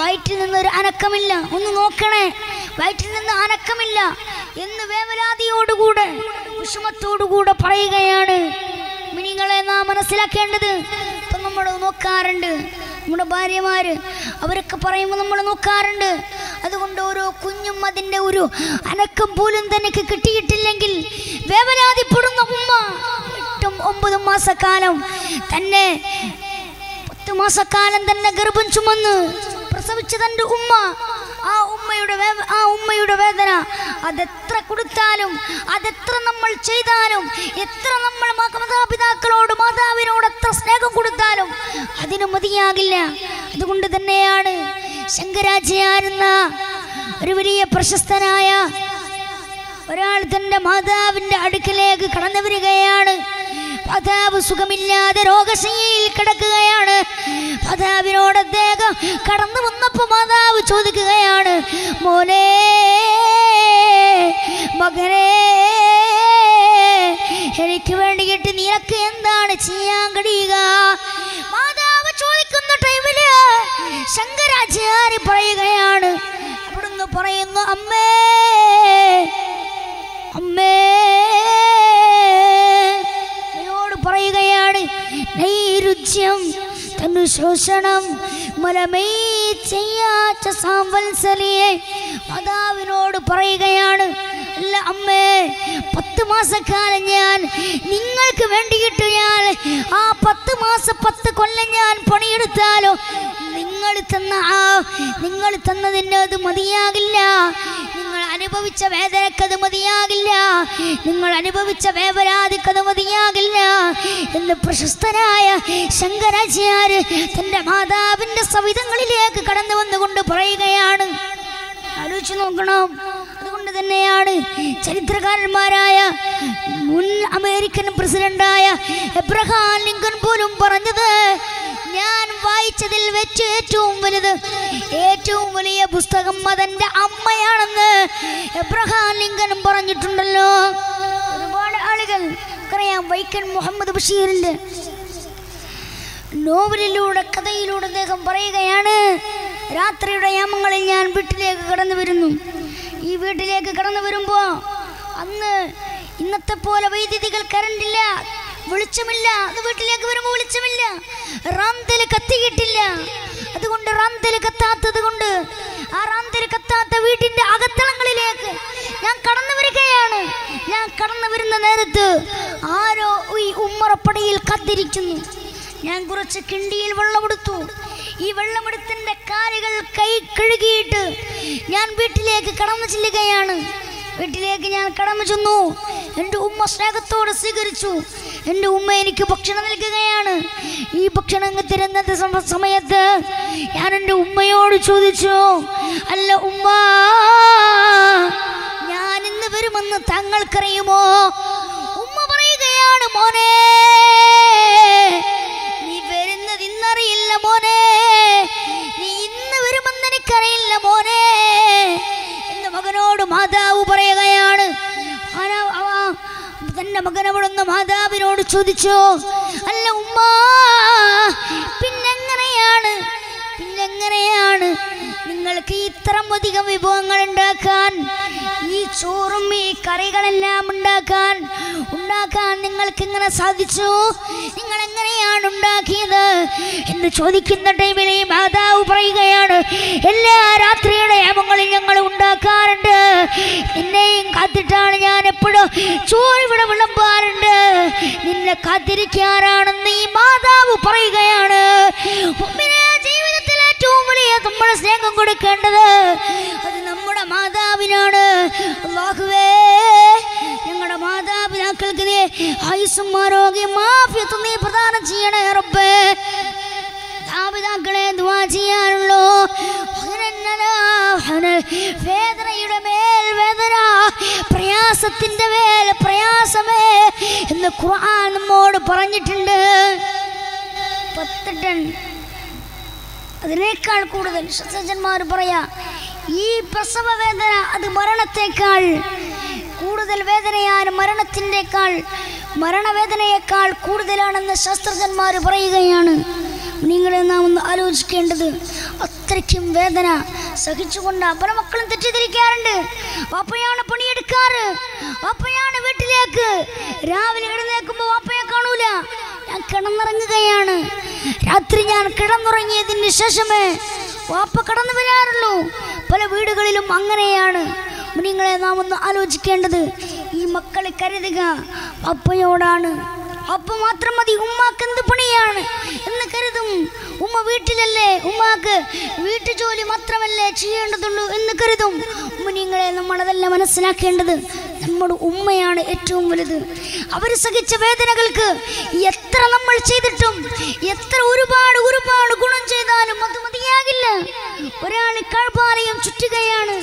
വയറ്റിൽ നിന്ന് ഒരു അനക്കമില്ല. ഒന്ന് നോക്കണേ. വയറ്റിൽ നിന്ന് അനക്കമില്ല എന്ന് വേവലാതിയോടുകൂടെ വിഷമത്തോടുകൂടെ പറയുകയാണ്. മിനിങ്ങളെ നാം മനസ്സിലാക്കേണ്ടത് നമ്മൾ നോക്കാറുണ്ട്. നമ്മുടെ ഭാര്യമാർ അവരൊക്കെ പറയുമ്പോൾ നമ്മൾ നോക്കാറുണ്ട്. അതുകൊണ്ട് ഓരോ കുഞ്ഞും അതിന്റെ ഒരു അനക്കം പോലും തനിക്ക് കിട്ടിയിട്ടില്ലെങ്കിൽ വേവലാതിപ്പെടുന്ന ഉമ്മ എട്ടും ഒമ്പതും മാസക്കാലം തന്നെ പത്ത് മാസക്കാലം തന്നെ ഗർഭം ചുമന്ന് പ്രസവിച്ച തന്റെ ഉമ്മ. അതെത്ര കൊടുത്താലും അതെത്ര നമ്മൾ ചെയ്താലും എത്ര നമ്മൾ മാതാപിതാക്കളോട് മാതാവിനോട് എത്ര സ്നേഹം കൊടുത്താലും അതിന് മതിയാകില്ല. അതുകൊണ്ട് തന്നെയാണ് ശങ്കരാചാര്യ ഒരു വലിയ പ്രശസ്തനായ ഒരാൾ തന്റെ മാതാവിന്റെ അടുക്കിലേക്ക് കടന്നു വരികയാണ്. മാതാവ് സുഖമില്ലാതെ രോഗശയ്യയിൽ കിടക്കുകയാണ്. മാതാവിനോട് അദ്ദേഹം കടന്നു വന്നപ്പോൾ മാതാവ് ചോദിക്കുകയാണ് മോനെ മകനെ എനിക്ക് വേണ്ടിയിട്ട് നിനക്ക് എന്താണ് ചെയ്യാൻ കഴിയുക? മാതാവ് ചോദിക്കുന്ന ടൈമിൽ ശങ്കരാചാര്യ പറയുകയാണ്. അവിടുന്ന് പറയുന്നു അമ്മേ അമ്മേ. എന്നോട് പറയുകയാണ് നൈരുച്യം തനുശോഷണം മലമേ ചെയ്യാത്ത സാംവത്സലിയെ മാതാവിനോട് പറയുകയാണ് അല്ല അമ്മേ പത്ത് മാസക്കാലം ഞാൻ നിങ്ങൾക്ക് വേണ്ടിയിട്ട് ഞാൻ ആ പത്ത് മാസം പത്ത് കൊല്ലം ഞാൻ പണിയെടുത്താലോ? നിങ്ങൾ തന്ന ആ നിങ്ങൾ തന്നതിന് അത് മതിയാകില്ല. നിങ്ങൾ അനുഭവിച്ച വേദനക്കത് മതിയാകില്ല. നിങ്ങൾ അനുഭവിച്ച വേവരാതിക്കത് മതിയാകില്ല. എന്ന് പ്രശസ്തനായ ശങ്കരാചാര്യ തന്റെ മാതാവിന്റെ സവിധങ്ങളിലേക്ക് കടന്നു വന്നുകൊണ്ട് പറയുകയാണ് ആലോചിച്ച് നോക്കണം. അതുകൊണ്ട് തന്നെയാണ് ചരിത്രകാരന്മാരായ മുൻ അമേരിക്കൻ പ്രസിഡന്റായ എബ്രഹാം ലിങ്കൻ പോലും പറഞ്ഞത്. ഞാൻ വായിച്ചതിൽ വെച്ച് ഏറ്റവും വലുത് ഏറ്റവും വലിയ പുസ്തകം അതെന്റെ അമ്മയാണെന്ന് എബ്രഹാം ലിങ്കൺ പറഞ്ഞിട്ടുണ്ടല്ലോ. ഒരുപാട് ആളുകൾ അറിയാം വൈക്കൻ മുഹമ്മദ് ബഷീറിന്റെ നോവലിലൂടെ കഥയിലൂടെ അദ്ദേഹം പറയുകയാണ് രാത്രിയുടെ യാമങ്ങളിൽ ഞാൻ വീട്ടിലേക്ക് കടന്നു വരുന്നു. ഈ വീട്ടിലേക്ക് കടന്നു വരുമ്പോൾ അന്ന് ഇന്നത്തെ പോലെ വൈദ്യുതികൾ കറണ്ടില്ല വെളിച്ചമില്ല. അത് വീട്ടിലേക്ക് വരുമ്പോൾ വെളിച്ചമില്ല. റാന്തൽ കത്തിയിട്ടില്ല. അതുകൊണ്ട് റാന്തൽ കത്താത്തത് കൊണ്ട് ആ റാന്തൽ കത്താത്ത വീട്ടിന്റെ അകത്തളങ്ങളിലേക്ക് ഞാൻ കടന്നു വരികയാണ്. ഞാൻ കടന്നു വരുന്ന നേരത്ത് ആരോ ഈ ഉമ്മറപ്പടിയിൽ കത്തിരിക്കുന്നു. ഞാൻ കുറച്ച് കിണ്ടിയിൽ വെള്ളമെടുത്തു ഈ വെള്ളമെടുത്തിന്റെ കാലുകൾ കൈ കഴുകിയിട്ട് ഞാൻ വീട്ടിലേക്ക് കടന്നു ചെല്ലുകയാണ്. വീട്ടിലേക്ക് ഞാൻ കടന്നു ചെന്നു. എന്റെ ഉമ്മ സ്നേഹത്തോടെ സ്വീകരിച്ചു. എന്റെ ഉമ്മ എനിക്ക് ഭക്ഷണം നൽകുകയാണ്. ഈ ഭക്ഷണം തരുന്നത് സമ- സമയത്ത് ഞാൻ എന്റെ ഉമ്മയോട് ചോദിച്ചു അല്ല ഉമ്മ ഞാൻ ഇന്ന് വരുമെന്ന് താങ്കൾക്കറിയുമോ? ഉമ്മ പറയുകയാണ് മോനെ വരുന്നത് ഇന്നറിയില്ല മോനെ. നീ ഇന്ന് വരുമെന്ന് എനിക്കറിയില്ല മോനെ. എന്ന് മകനോട് മാതാവ് പറയുകയാണ്. തന്റെ മകൻ അവിടുന്ന് മാതാവിനോട് ചോദിച്ചു? അല്ല ഉമ്മ പിന്നെങ്ങനെയാണ്? പിന്നെങ്ങനെയാണ്? നിങ്ങൾക്ക് ഇത്തരം അധികം വിഭവങ്ങൾ ഉണ്ടാക്കാൻ ഈ ചോറും ഈ കറികളെല്ലാം ഉണ്ടാക്കാൻ ഉണ്ടാക്കാൻ നിങ്ങൾക്ക് ഇങ്ങനെ സാധിച്ചു? നിങ്ങൾ എങ്ങനെയാണ് ഉണ്ടാക്കിയത്? എന്ന് ചോദിക്കുന്ന ടൈമിൽ ഈ മാതാവ് പറയുകയാണ് എല്ലാ രാത്രിയുടെ യാമങ്ങളിൽ ഞങ്ങൾ ഉണ്ടാക്കാറുണ്ട്. നിന്നെയും കാത്തിട്ടാണ് ഞാൻ എപ്പോഴും ചോറ് ഇവിടെ വിളമ്പാറുണ്ട്. നിന്നെ കാത്തിരിക്കാറാണെന്ന് ഈ മാതാവ് പറയുകയാണ്. ജീവിതം ഏറ്റവും വലിയ കൊടുക്കേണ്ടത് അത് നമ്മുടെ മാതാവിനാണ്. അള്ളാഹുവേ ഞങ്ങളുടെ മാതാപിതാക്കൾക്ക് നീ ആയുസ്സും ആരോഗ്യം മാഫിയത്തും നീ പ്രദാനം ചെയ്യണേ റബ്ബേ. മാതാപിതാക്കളെ ദ്വാ ചെയ്യാനുള്ളൂ. വേദനയുടെ മേൽ വേദന പ്രയാസത്തിന്റെ മേൽ പ്രയാസമേ എന്ന് ഖുർആൻ നമ്മോട് പറഞ്ഞിട്ടുണ്ട്. പത്ത് ടൺ അതിനേക്കാൾ കൂടുതൽ ശസ്ത്രജ്ഞന്മാർ പറയാ ഈ പ്രസവ വേദന അത് മരണത്തേക്കാൾ കൂടുതൽ വേദനയാണ് മരണത്തിന്റെക്കാൾ മരണവേദനയേക്കാൾ കൂടുതലാണെന്ന് ശാസ്ത്രജ്ഞന്മാർ പറയുകയാണ്. നിങ്ങളെ നാം ഒന്ന് ആലോചിക്കേണ്ടത് അത്രയ്ക്കും വേദന സഹിച്ചുകൊണ്ട് പല മക്കളും തെറ്റിദ്ധരിക്കാറുണ്ട്. വാപ്പയാണ് പണിയെടുക്കാറ്. വാപ്പയാണ് വീട്ടിലേക്ക്. രാവിലെ എഴുന്നേൽക്കുമ്പോൾ വാപ്പയെ കാണൂല. ഞാൻ കിടന്നിറങ്ങുകയാണ്. രാത്രി ഞാൻ കിടന്നുറങ്ങിയതിന് ശേഷമേ വാപ്പ കടന്നു വരാറുള്ളൂ. പല വീടുകളിലും അങ്ങനെയാണ്. നിങ്ങളെ നാം ഒന്ന് ആലോചിക്കേണ്ടത്. ഈ മക്കളെ കരുതുക. അപ്പയോടാണ് അപ്പ മാത്രം മതി. ഉമ്മാക്ക് എന്ത് പണിയാണ് എന്ന് കരുതും. ഉമ്മ വീട്ടിലല്ലേ? ഉമ്മാക്ക് വീട്ടു ജോലി മാത്രമല്ലേ ചെയ്യേണ്ടതുള്ളൂ എന്ന് കരുതും. നിങ്ങളെ നമ്മളതെല്ലാം മനസ്സിലാക്കേണ്ടത്. നമ്മുടെ ഉമ്മയാണ് ഏറ്റവും വലുത്. അവർ സഹിച്ച വേദനകൾക്ക് എത്ര നമ്മൾ ചെയ്തിട്ടും എത്ര ഒരുപാട് ഒരുപാട് ഗുണം ചെയ്താലും അത് മതിയാകില്ല. ഒരാൾ കഴുപാലയം ചുറ്റുകയാണ്.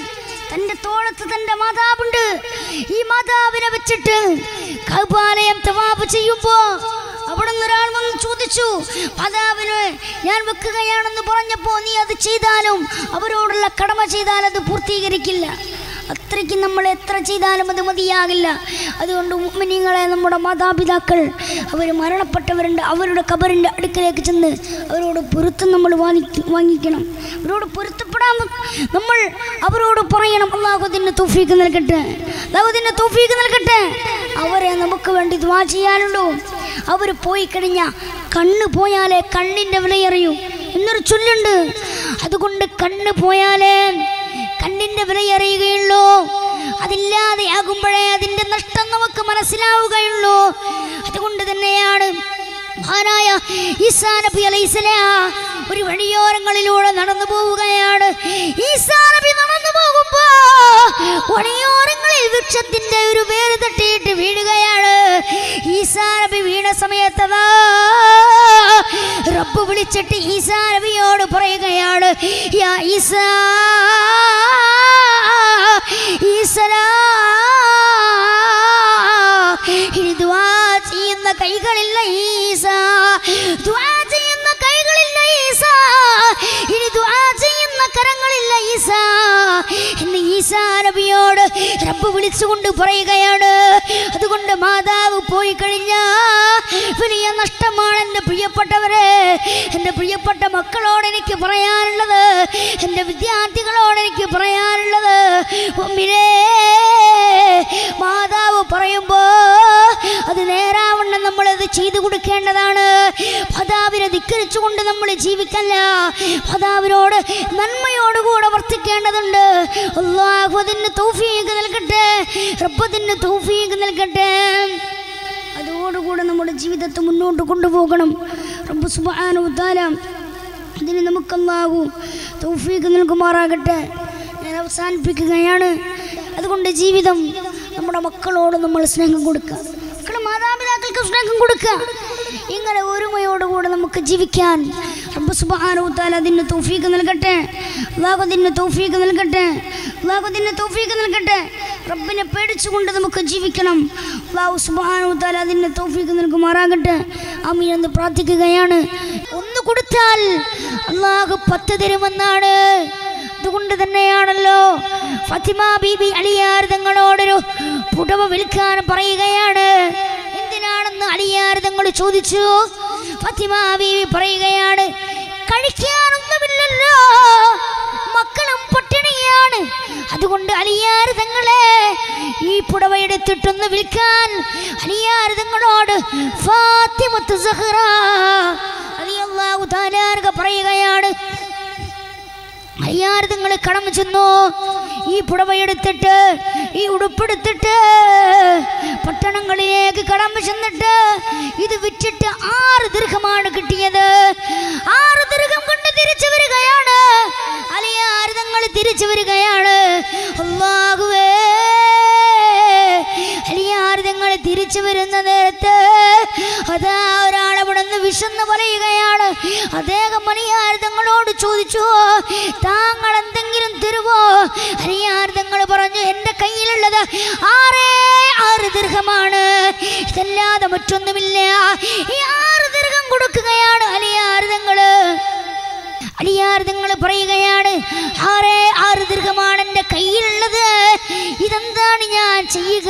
തന്റെ തോളത്ത് തന്റെ മാതാവുണ്ട്. ഈ മാതാവിനെ വെച്ചിട്ട് കഴുപാലയം തവാബ് ചെയ്യുമ്പോ അവിടെ ഒരാൾ വന്ന് ചോദിച്ചു മാതാവിന് ഞാൻ വെക്കുകയാണെന്ന് പറഞ്ഞപ്പോ നീ അത് ചെയ്താലും അവരോടുള്ള കടമ ചെയ്താൽ അത് പൂർത്തീകരിക്കില്ല. അത്രയ്ക്ക് നമ്മൾ എത്ര ചെയ്താലും അത് മതിയാകില്ല. അതുകൊണ്ട് ഉമ്മിനിങ്ങളെ നമ്മുടെ മാതാപിതാക്കൾ അവർ മരണപ്പെട്ടവരുണ്ട് അവരുടെ കബറിന്റെ അടുക്കലേക്ക് ചെന്ന് അവരോട് പൊരുത്തം നമ്മൾ വാങ്ങി വാങ്ങിക്കണം. അവരോട് പൊരുത്തപ്പെടാൻ നമ്മൾ അവരോട് പറയണം. അള്ളാഹുദിന്റെ തൂഫീക്ക് നൽകട്ടെ. അള്ളാഹുദിന്റെ തൂഫീക്ക് നൽകട്ടെ. അവരെ നമുക്ക് വേണ്ടി ദ്വാ ചെയ്യാനുള്ളൂ. അവർ പോയി കഴിഞ്ഞാൽ കണ്ണ് പോയാലേ കണ്ണിന്റെ വിലയറിയൂ. എന്നൊരു ചൊല്ലുണ്ട്. അതുകൊണ്ട് കണ്ണ് പോയാലേ കണ്ണിന്റെ വിലയറിയുകയുള്ളൂ. അതില്ലാതെ ആകുമ്പോഴേ അതിന്റെ നഷ്ടം നമുക്ക് മനസ്സിലാവുകയുള്ളൂ. അതുകൊണ്ട് തന്നെയാണ് മഹാനായ ഈസാ നബി അലൈഹിസ്സലാം ഒരു വഴിയോരങ്ങളിലൂടെ നടന്നു പോവുകയാണ് ഈസാ നബി നടന്നു പോകുമ്പോ ഒണിയോരങ്ങളിൽ വൃക്ഷത്തിന്റെ ഒരു വേര് തട്ടിയിട്ട് വീഴുകയാണ്. ഈസാനബി വീണ സമയത്തതാ റബ്ബ് വിളിച്ചിട്ട് ഈസാ നബിയോട് പറയുകയാണ് യാ ഈസാ ഈസലാ ഇനി ദുആ ചെയ്യുന്ന കൈകളില്ല ഈസ ദുആ ചെയ്യുന്ന കൈകളില്ല ഈസ ഇനി ദുആ ചെയ്യുന്ന കരങ്ങളില്ല ഈസ. എന്ന് ഈസാ നബിയോട് റബ്ബ് വിളിച്ചുകൊണ്ട് പറയുകയാണ്. അതുകൊണ്ട് മാതാവ് പോയി കഴിഞ്ഞാ വലിയ നഷ്ടമാണ് എന്റെ പ്രിയപ്പെട്ടവരെ. എന്റെ പ്രിയപ്പെട്ട മക്കളോട് എനിക്ക് പറയാനുള്ളത് എന്റെ വിദ്യാർത്ഥികളോട് എനിക്ക് പറയാനുള്ളത് ഉമ്മിലേ മാതാവ് പറയുമ്പോൾ അത് നേരാവണ്ണം അത് ചെയ്തു കൊടുക്കേണ്ടതാണ്. ഭതാവിനെ ധിക്കരിച്ചുകൊണ്ട് നമ്മൾ ജീവിക്കല്ല. ഭതാവിനോട് നന്മയോടുകൂടെ വർത്തിക്കേണ്ടതുണ്ട്. അള്ളാഹു തൗഫീഖ് നൽകട്ടെ. റബ്ബതിന് തൗഫീഖ് നൽകട്ടെ. അതോടുകൂടെ നമ്മുടെ ജീവിതത്തെ മുന്നോട്ട് കൊണ്ടുപോകണം. റബ്ബ് വതആല നമുക്ക് അല്ലാഹു തൗഫീഖ് നൽകുമാറാകട്ടെ. ഞാൻ അവസാനിപ്പിക്കുകയാണ്. അതുകൊണ്ട് ജീവിതം നമ്മുടെ മക്കളോട് നമ്മൾ സ്നേഹം കൊടുക്കുക മാതാപിതാക്കൾക്ക് സ്നേഹം കൊടുക്കുക. ഇങ്ങനെ ഒരുമയോടുകൂടെ നമുക്ക് ജീവിക്കാൻ. റബ്ബ് വതആല അതിന് തൗഫീഖ് നൽകട്ടെ. അല്ലാഹു തോഫീക്ക് നൽകട്ടെ. അല്ലാഹു തോഫീക്ക് നൽകട്ടെ. റബ്ബിനെ പേടിച്ചുകൊണ്ട് നമുക്ക് ജീവിക്കണം. സുബ്ഹാനഹു വതആല അതിന് തോഫീക്ക് നൽകുമാറാകട്ടെ. ആമീൻ എന്ന് പ്രാർത്ഥിക്കുകയാണ്. ഒന്ന് കൊടുത്താൽ അള്ളാഹു പത്ത് തരുമെന്നാണ്. അതുകൊണ്ട് തന്നെയാണല്ലോ ഫത്തിമ ബീബി അലിയാർ തങ്ങളോടൊരു പുടവ വിൽക്കാൻ പറയുകയാണ്. എന്തിനാണെന്ന് അലിയാർ തങ്ങൾ ചോദിച്ചു? ഫത്തിമാവി പറയുകയാണ് കഴിക്കാനൊന്നുമില്ലല്ലോ. മക്കളും പട്ടിണിയാണ്. അതുകൊണ്ട് അലിയാർ തങ്ങളെ ഈ പുടവ എടുത്തിട്ടൊന്ന് വിൽക്കാൻ. അലിയാർ തങ്ങളോട് ഫാത്തിമത്ത് സഹ്റ. അലിയല്ലാഹു താലാർക പറയുകയാണ് അലിയാർ തങ്ങൾ കടന്നു ചെന്നു. ഈ പുടവയെടുത്തിട്ട് ഈ ഉടുപ്പെടുത്തിട്ട് പട്ടണങ്ങളിലേക്ക് കടമ്പ ചെന്നിട്ട് ഇത് വിറ്റിട്ട് ആറ് ദീർഘമാണ് കിട്ടിയത്. ആറ് ദീർഘം കൊണ്ട് തിരിച്ചു വരികയാണ്. അലിയാർ തിരിച്ചു വരികയാണ്. അള്ളാഹുവേ തിരിച്ചു വരുന്ന നേരത്ത് അതാ ഒരാൾ അവിടെ നിന്ന് വിശന്ന് പറയുകയാണ്. അദ്ദേഹം അലിയാരുതങ്ങളോട് ചോദിച്ചു താങ്കൾ അലിയാർദങ്ങൾ പറഞ്ഞു എന്റെ കയ്യിലുള്ളത് ആറേ ആറ് ദീർഘമാണ്. ഇതല്ലാതെ മറ്റൊന്നുമില്ല. ഈ ആറ് ദീർഘം കൊടുക്കുകയാണ് അലിയാർദങ്ങൾ അലിയാർ നിങ്ങൾ പറയുകയാണ് ആറേ ആറ് ദീർഘമാണ് എന്റെ കയ്യിലുള്ളത്. ഇതെന്താണ് ഞാൻ ചെയ്യുക?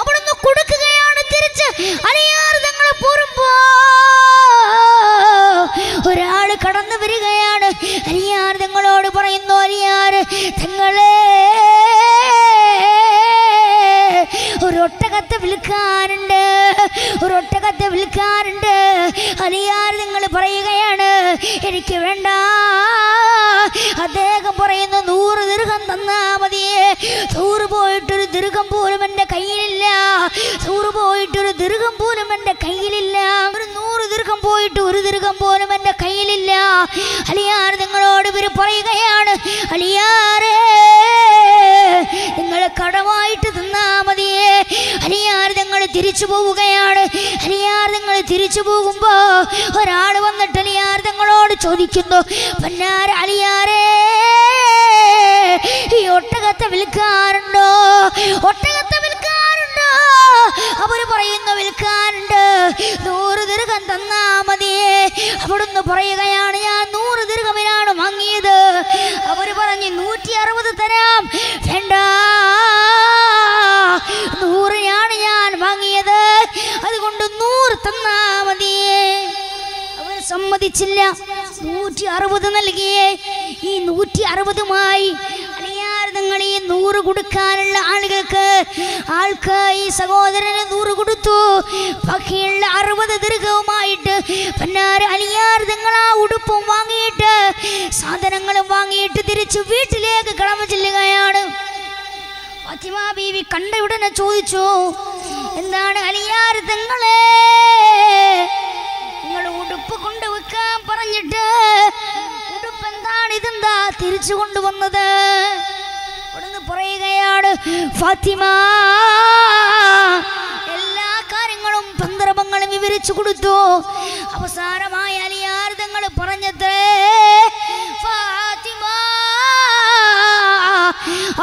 അവിടുന്ന് കൊടുക്കുകയാണ് തിരിച്ച് അലിയാർ നിങ്ങൾ പോരുമ്പോ ഒരാൾ കടന്നു വരികയാണ്. അലിയാർ നിങ്ങളോട് പറയുന്നു അലിയാർ തങ്ങളെ ഒരൊട്ടകത്തെ വിൽക്കാനുണ്ട്. ഒരൊട്ടകത്തെ വിൽക്കാറുണ്ട് അലിയാർ നിങ്ങൾ പറയുകയാണ് എനിക്ക് വേണ്ട. അദ്ദേഹം പറയുന്നു നൂറ് ദീർഘം തന്നാ മതിയേ. നൂറ് പോയിട്ടൊരു ദീർഘം പോലും എന്റെ കയ്യിലില്ല. നൂറ് പോയിട്ടൊരു ദീർഘം പോലും എന്റെ ദീർഘം പോയിട്ട് ഒരു ദീർഘം പോലും എന്റെ കയ്യിലില്ല. അലിയാർ നിങ്ങളോട് ഇവർ പറയുകയാണ് അലിയാറേ നിങ്ങൾ കടമായിട്ട് തന്നാ മതിയേ. അലിയാർ നിങ്ങൾ തിരിച്ചു പോവുകയാണ്. അലിയാർ നിങ്ങൾ തിരിച്ചു പോകുമ്പോൾ ഒരാൾ വന്നിട്ട് അലിയാർ നിങ്ങളോട് ചോദിക്കുന്നു പൊന്നാര അലിയാരേ ഈ ഒട്ടകത്തെ വിൽക്കാറുണ്ടോ? ഒട്ടകത്തെ വിൽക്കാറുണ്ടോ? അവർ പറയുന്നു വിൽക്കാനുണ്ട്. നൂറ് ദീർഘം തന്നാ മതിയേ അവിടുന്ന് പറയുകയാണ് ഞാൻ നൂറ് ദീർഘമിനാണ് വാങ്ങിയത്. അവർ പറഞ്ഞു നൂറ്റി അറുപത് തരാം. വേണ്ട. നൂറിനാണ് ഞാൻ വാങ്ങിയത്. അതുകൊണ്ട് നൂറ് തന്നാ മതിയേ അവർ സമ്മതിച്ചില്ല. നൂറ്റി അറുപത് നൽകിയേ. ഈ നൂറ്റി അറുപതുമായി അലിയാർ ഈ നൂറ് കൊടുക്കാനുള്ള ആളുകൾക്ക് ആൾക്ക് ഈ സഹോദരന് നൂറ് കൊടുത്തു. ബാക്കിയുള്ള അറുപത് ദീർഘവുമായിട്ട് പന്നാറ് അലിയാർ നിങ്ങൾ ആ ഉടുപ്പും വാങ്ങിയിട്ട് സാധനങ്ങളും വാങ്ങിയിട്ട് തിരിച്ച് വീട്ടിലേക്ക് കടന്നു ചെല്ലുകയാണ്. ഫാത്തിമ ബീവി കണ്ട ഉടനെ ചോദിച്ചു എന്താണ് അലിയാർ തങ്ങളെ നിങ്ങൾ ഉടുപ്പ് കൊണ്ടുവെക്കാൻ പറഞ്ഞിട്ട് ഉടുപ്പ് എന്താണ് ഇതെന്താ തിരിച്ചു കൊണ്ടുവന്നത്? പറയുകയാണ്. ഫാത്തിമ എല്ലാ കാര്യങ്ങളും സന്ദർഭങ്ങളും വിവരിച്ചു കൊടുത്തു. അവസാനമായ അലിയാർ തങ്ങൾ പറഞ്ഞത് ഫാത്തിമ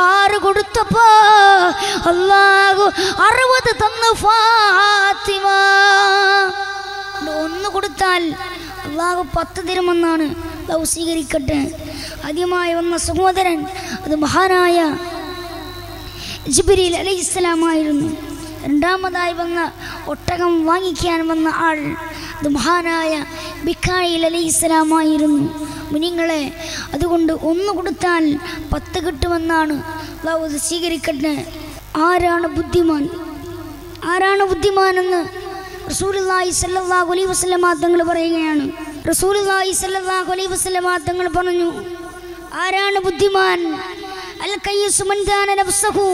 ആറ് കൊടുത്തപ്പോ അല്ലാഹു അറുപത് തന്നു ഫാത്തിമ. ഒന്ന് കൊടുത്താൽ അള്ളാഹു പത്ത് തരുമെന്നാണ് സ്വീകരിക്കട്ടെ. ആദ്യമായി വന്ന സഹോദരൻ അത് മഹാനായ ജിബിരിൽ അലൈഹി ഇസ്ലാമായിരുന്നു രണ്ടാമതായി വന്ന ഒട്ടകം വാങ്ങിക്കാൻ വന്ന ആൾ അത് മഹാനായ ബിക്കായിൽ അലി ഇസ്ലാമായിരുന്നു മുനിങ്ങളെ അതുകൊണ്ട് ഒന്ന് കൊടുത്താൽ പത്ത് കിട്ടുമെന്നാണ് അത് സ്വീകരിക്കട്ടെ ആരാണ് ബുദ്ധിമാൻ? ആരാണ് ബുദ്ധിമാനെന്ന് റസൂലുള്ളാഹി സല്ലല്ലാഹു അലൈഹി വസ്ലമാ തങ്ങൾ പറയുകയാണ്. റസൂലുള്ളാഹി സല്ലല്ലാഹു അലൈഹി വസ്ലമാ തങ്ങൾ പറഞ്ഞു ആരാണ് ബുദ്ധിമാൻ? അൽ നഫ്സഹു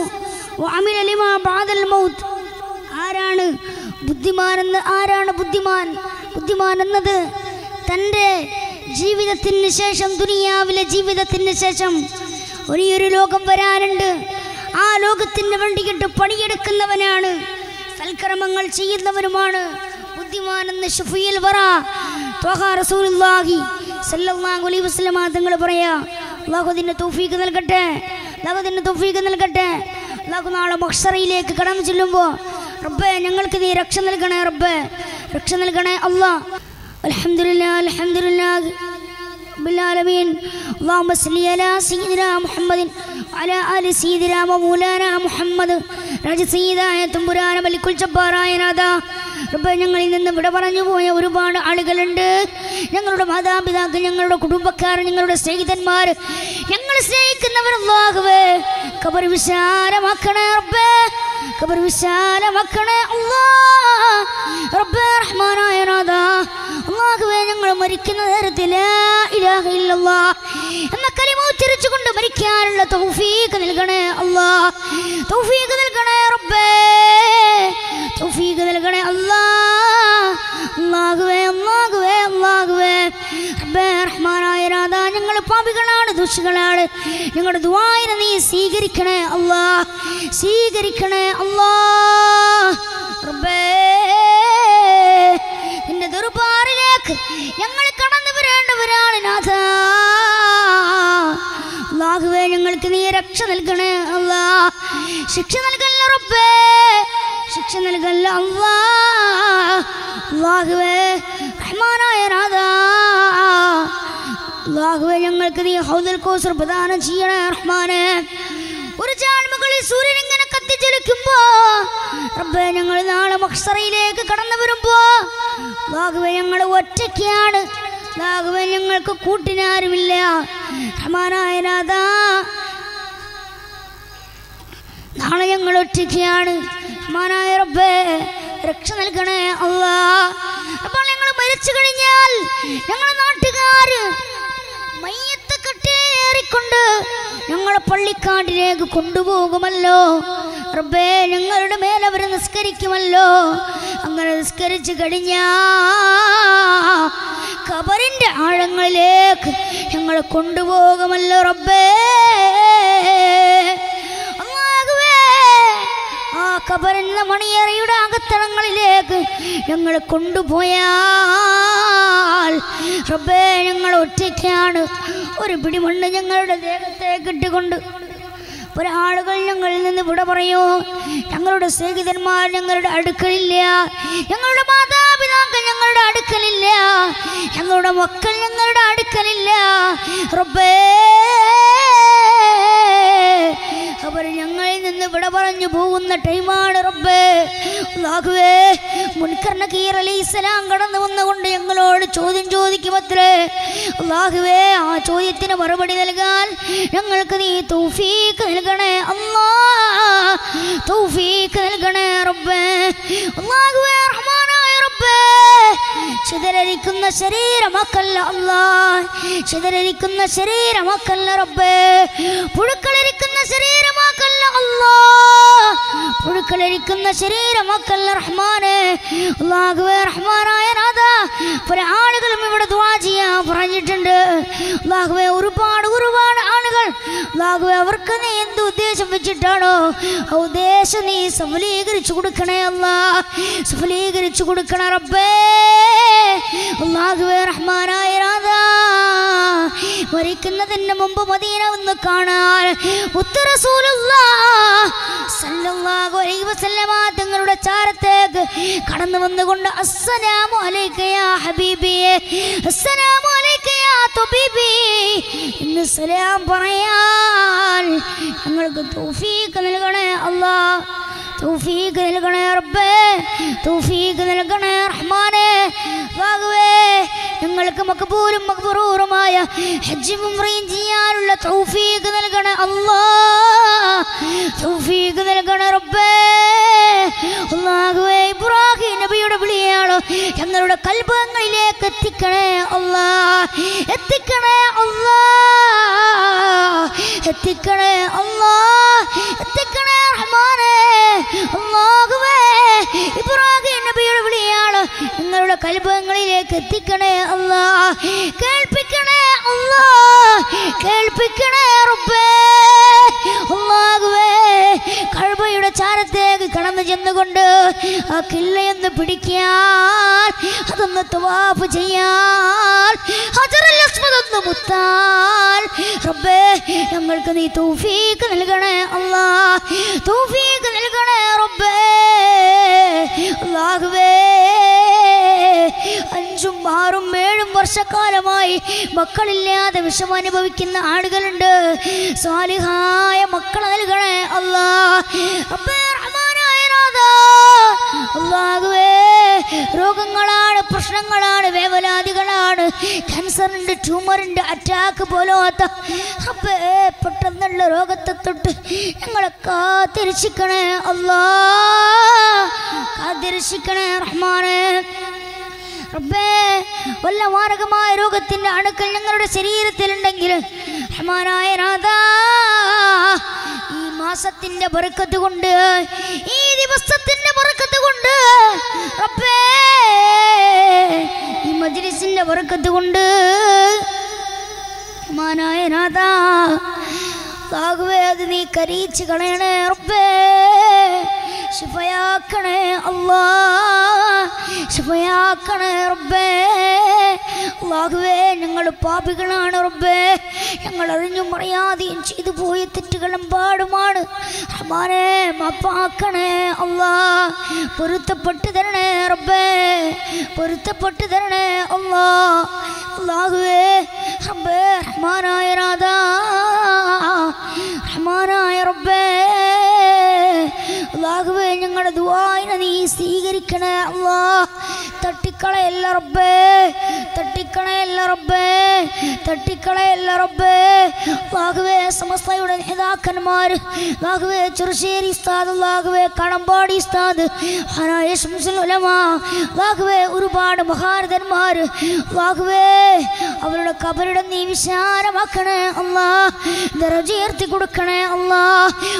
വഅമില ലിമാ ബഅദൽ മൗത്ത്. ആരാണ് ബുദ്ധിമാനെന്ന് ആരാണ് ബുദ്ധിമാൻ? ബുദ്ധിമാൻ എന്നത് തന്റെ ജീവിതത്തിന് ശേഷം ദുനിയാവിലെ ജീവിതത്തിന് ശേഷം ഒരേയൊരു ലോകം വരാനുണ്ട്. ആ ലോകത്തിന് വേണ്ടിയിട്ട് പണിയെടുക്കുന്നവനാണ് സൽക്കർമ്മങ്ങൾ ചെയ്യുന്നവരുമാണ് ബുദ്ധിമാനെന്ന് ഷഫീൽ വറ. ത്വഹ റസൂലുള്ളാഹി സല്ലല്ലാഹു അലൈഹി വസല്ലം തങ്ങൾ പറയാ അല്ലാഹു അതിന് തൗഫീഖ് നൽകട്ടെ അല്ലാഹു അതിന് തൗഫീഖ് നൽകട്ടെ അല്ലാഹു നാളെ മഹ്സറയിലേക്ക് കടന്നു ചെല്ലുമ്പോൾ റബ്ബേ ഞങ്ങൾക്ക് നീ രക്ഷ നൽകണേ റബ്ബേ രക്ഷ നൽകണേ അല്ലാ അൽഹംദുലില്ലാ അൽഹംദുലില്ലാ رب العالمين اللهم صل على سيدنا محمد وعلى آل سيدنا ومولانا محمد രാജസീതായ തുമ്പുരാന മലിക്കുൽ ജബ്ബാറായ നാഥ റബ്ബേ ഞങ്ങളിൽ നിന്ന് വിട പറഞ്ഞു പോയ ഒരുപാട് ആളുകളുണ്ട് ഞങ്ങളുടെ മാതാപിതാക്കൾ ഞങ്ങളുടെ കുടുംബക്കാർ ഞങ്ങളുടെ സ്നേഹിതന്മാർ ഞങ്ങൾ സ്നേഹിക്കുന്നവർ അല്ലാഹുവേ. കബർ വിശാലമാക്കണേ റബ്ബേ. കബർ വിശാലമാക്കണേ അല്ലാ. റബ്ബേ റഹ്മാനായ നാഥ. അല്ലാഹുവേ ഞങ്ങൾ മരിക്കുന്ന നേരത്തിൽ എന്ന കലിമ ഉച്ചരിച്ചുകൊണ്ട് മരിക്കാനുള്ള തൗഫീഖ് നൽകണേ അള്ളാ തൗഫീഖ് നൽകണേ റബ്ബേ. തൗഫീഖ് നൽകണേ അള്ളാ അല്ലാഹുവേ അല്ലാഹുവേ അല്ലാഹുവേ ദോഷികളാണ് ഞങ്ങളുടെ ദ്വായന നീ സ്വീകരിക്കണേ അല്ലാ. സ്വീകരിക്കണേ അല്ലാ. നിന്റെ ദുർബാറിലേക്ക് ഞങ്ങൾ കടന്നു വരേണ്ടവരാണ് നാഥ. അള്ളാഹുവേ ഞങ്ങൾക്ക് നീ രക്ഷ നൽകണേ അല്ലാ. ശിക്ഷ നൽകല്ല റബ്ബേ. ശിക്ഷ നൽകല്ല അല്ലാ. അള്ളാഹുവേ റഹ്മാനായ നാഥ. അള്ളാഹുവേ ഞങ്ങൾക്ക് നീ ഹൗദൽ കോസർ പ്രദാനം ചെയ്യണേ റഹ്മാനെ. ഒരു ചാൺമകളിൽ സൂര്യൻ ഇങ്ങനെ കത്തിച്ചൊലിക്കുമ്പോ റബ്ബേ ഞങ്ങൾ നാളെ മക്സറയിലേക്ക് കടന്നു വരുമ്പോ അള്ളാഹുവേ ഞങ്ങൾ ഒറ്റയ്ക്കാണ്. അള്ളാഹുവേ ഞങ്ങൾക്ക് കൂട്ടിനാരുമില്ല. റഹ്മാനായ നാഥാ നാളെ ഞങ്ങൾ ഒറ്റയ്ക്കാണ്. റഹ്മാനായ റബ്ബേ രക്ഷ നൽകണേ അള്ളാ. അപ്പോൾ ഞങ്ങൾ മരിച്ചു കഴിഞ്ഞാൽ ഞങ്ങളുടെ നാട്ടുകാര് മയ്യത്ത് കെട്ടിയേറിക്കൊണ്ട് ഞങ്ങളെ പള്ളിക്കാട്ടിലേക്ക് കൊണ്ടുപോകുമല്ലോ. റബ്ബേ ഞങ്ങളുടെ മേൽ അവർ നിസ്കരിക്കുമല്ലോ. അങ്ങനെ നിസ്കരിച്ചു കഴിഞ്ഞാ കബറിന്റെ ആഴങ്ങളിലേക്ക് ഞങ്ങളെ കൊണ്ടുപോകുമല്ലോ റബ്ബേ. ആ കബറിന്റെ മണിയറയുടെ അകത്തളങ്ങളിലേക്ക് ഞങ്ങൾ കൊണ്ടുപോയാൽ റബ്ബേ ഞങ്ങൾ ഒറ്റയ്ക്കാണ്. ഒരു പിടിമണ്ണ് ഞങ്ങളുടെ ദേഹത്തേക്ക് ഇട്ടുകൊണ്ട് ഒരാളുകൾ ഞങ്ങളിൽ നിന്ന് വിട പറയൂ. ഞങ്ങളുടെ സ്നേഹിതന്മാർ ഞങ്ങളുടെ അടുക്കലില്ല. ഞങ്ങളുടെ മാതാപിതാക്കൾ ഞങ്ങളുടെ അടുക്കലില്ല. ഞങ്ങളുടെ മക്കൾ ഞങ്ങളുടെ അടുക്കലില്ല. റബ്ബേ അവർ ഞങ്ങളിൽ നിന്ന് വിട പറഞ്ഞു പോകുന്ന ടൈമാണ് റബ്ബേ. അല്ലാഹുവേ മുൻകർണ കീർ അലി ഇസ്ലാം കടന്നു വന്നുകൊണ്ട് ഞങ്ങളോട് ചോദ്യം ചോദിക്കുമത്രേ അല്ലാഹുവേ ആ ചോദ്യത്തിന് മറുപടി നൽകാൻ ഞങ്ങൾക്ക് നീ തൗഫീക്ക് നൽകണേ. അമ്മാ തൗഫീക്ക് നൽകണേ റബ്ബേ. അല്ലാഹുവേ റഹ്മാനായ റബ്ബേ ചിതരരിക്കുന്ന ശരീരമാക്കല്ല അല്ലാ ശരീരമാക്കല്ല റബ്ബേ. പുഴുക്കളിരിക്കുന്ന ശരീരമാക്കല്ല പുഴുക്കളിരിക്കുന്ന ശരീരമൊക്കെ പല ആളുകളും ഇവിടെ ചെയ്യാൻ പറഞ്ഞിട്ടുണ്ട്. ഒരുപാട് ഒരുപാട് ആളുകൾ. അവർക്ക് നീ എന്ത് ഉദ്ദേശം വെച്ചിട്ടാണോ? ആ ഉദ്ദേശം നീ സഫലീകരിച്ചു കൊടുക്കണേ അല്ല സഫലീകരിച്ചു കൊടുക്കണ റബ്ബേ. റഹ്മാനായ മരിക്കുന്നതിന് മുമ്പ് മദീന ഒന്ന് കാണാൻ. തങ്ങളുടെ ചാരത്തേക്ക് കടന്നു വന്നുകൊണ്ട് അസ്സലാമു അലൈക യാ ഹബീബിയെ അസ്സലാമു അലൈക യാ തബീബി. ഇന്ന് സലാം പറയാൻ ഞങ്ങൾക്ക് തൗഫീഖ് നൽകണേ അല്ലാ തൗഫീഖ് നൽകണേ റബ്ബേ തൗഫീഖ് നൽകണേ റഹ്മാനേ. അല്ലാഹുവേ ഞങ്ങൾക്ക് മക്ബൂലും മക്ബറൂറുമായ ഹജ്ജും ഉംറയും ചെയ്യാനുള്ള തൗഫീഖ് നൽകണേ അല്ലാ. തൗഫീഖ് നൽകണേ റബ്ബേ. അല്ലാഹുവേ ഇബ്രാഹിം നബിയുടെ വിളിയാണ് ഞങ്ങളുടെ കൽബങ്ങളിലേക്ക് എത്തിക്കണേ അല്ലാ. എത്തിക്കണേ അല്ലാ. എത്തിക്കണേ അല്ലാ. എത്തിക്കണേ റഹ്മാനേ. അല്ലാഹുവേ ഇബ്രാഹിം നബിയുടെ വിളിയാണ് നിങ്ങളുടെ കൽബങ്ങളിലേക്ക് എത്തിക്കണേ അല്ലാ. കേൾപ്പിക്കണേ അല്ലാ. കേൾപ്പിക്കണേ റബ്ബേ. അല്ലാഹുവേ കൽബയുടെ ചാരത്തേക്ക് കടന്നു ചെന്നുകൊണ്ട് ആ കിള്ളയൊന്ന് പിടിക്കാൻ അതൊന്ന് തവാഫ് ചെയ്യാൻ. ഒന്ന് റബ്ബേ ഞങ്ങൾക്ക് നീ തൂഫീക്ക് നൽകണേ അല്ലാ. തൂഫീക്ക് നൽകണേ റബ്ബേ. അല്ലാഹുവേ അഞ്ചും ആറും ഏഴും വർഷക്കാലമായി മക്കളില്ലാതെ വിഷമം അനുഭവിക്കുന്ന ആളുകളുണ്ട്. സ്വാലിഹായ മക്കളെ നൽകണേ അല്ലാ. രോഗങ്ങളാണ് പ്രശ്നങ്ങളാണ് വേവലാതികളാണ്. ക്യാൻസറിന്റെ ട്യൂമറിന്റെ അറ്റാക്ക് പോലാത്ത അപ്പേ പെട്ടെന്നുള്ള രോഗത്തെ തൊട്ട് ഞങ്ങളെ കാത്തിരക്ഷിക്കണേ അല്ലാ. കാത്തിരക്ഷിക്കണേ റഹ്മാനേ. റബ്ബേ വല്ല മാരകമായ രോഗത്തിന്റെ അണുക്കൾ ഞങ്ങളുടെ ശരീരത്തിലുണ്ടെങ്കിൽ റഹ്മാനായ ഈ മാസത്തിന്റെ ബർക്കത്ത് കൊണ്ട് ഈ ദിവസത്തിന്റെ ബർക്കത്ത് കൊണ്ട് റബ്ബേ ഈ മജ്ലിസിന്റെ ബർക്കത്ത് കൊണ്ട് മാനായ നാഥാ അല്ലാഹുവേ അത് നീ കരീച്ച് കളയണേ റബ്ബേ. ശിഫയാക്കണേ അല്ലാ ശിഫയാക്കണേ റബ്ബേ. അള്ളാഹുവേ ഞങ്ങൾ പാപികളാണ് റബ്ബേ. ഞങ്ങൾ അറിഞ്ഞും അറിയാതെയും ചെയ്തു പോയ തെറ്റുകളും പാടുമാണ്. റഹ്മാനെ മാപ്പാക്കണേ അള്ളാ. പൊരുത്തപ്പെട്ട് തരണേ റബ്ബേ പൊരുത്തപ്പെട്ട് തരണേ അള്ളാ. അള്ളാഹുവേ റബ്ബേ റഹ്മാനായ രാധാ റഹ്മാനായ റബ്ബേ. അല്ലാഹുവേ ഞങ്ങളുടെ ദുആയിനെ നീ സ്വീകരിക്കണേ അള്ളാ. തട്ടിക്കളയല്ല റബ്ബേ. തട്ടിക്കളയല്ല റബ്ബേ. തട്ടിക്കളയല്ല റബ്ബേ. അല്ലാഹുവേ സമസ്തയുടെ നേതാക്കന്മാർ അല്ലാഹുവേ ചെറുശ്ശേരി സ്ഥാദ് അല്ലാഹുവേ കടമ്പാടി സ്ഥാദ് വാഹുവേ ഒരുപാട് മഹാരഥന്മാർ അല്ലാഹുവേ അവരുടെ കബരുടെ നീ വിശാലമാക്കണേ അല്ലാ ദറജീർത്തി കൊടുക്കണേ അള്ളാ.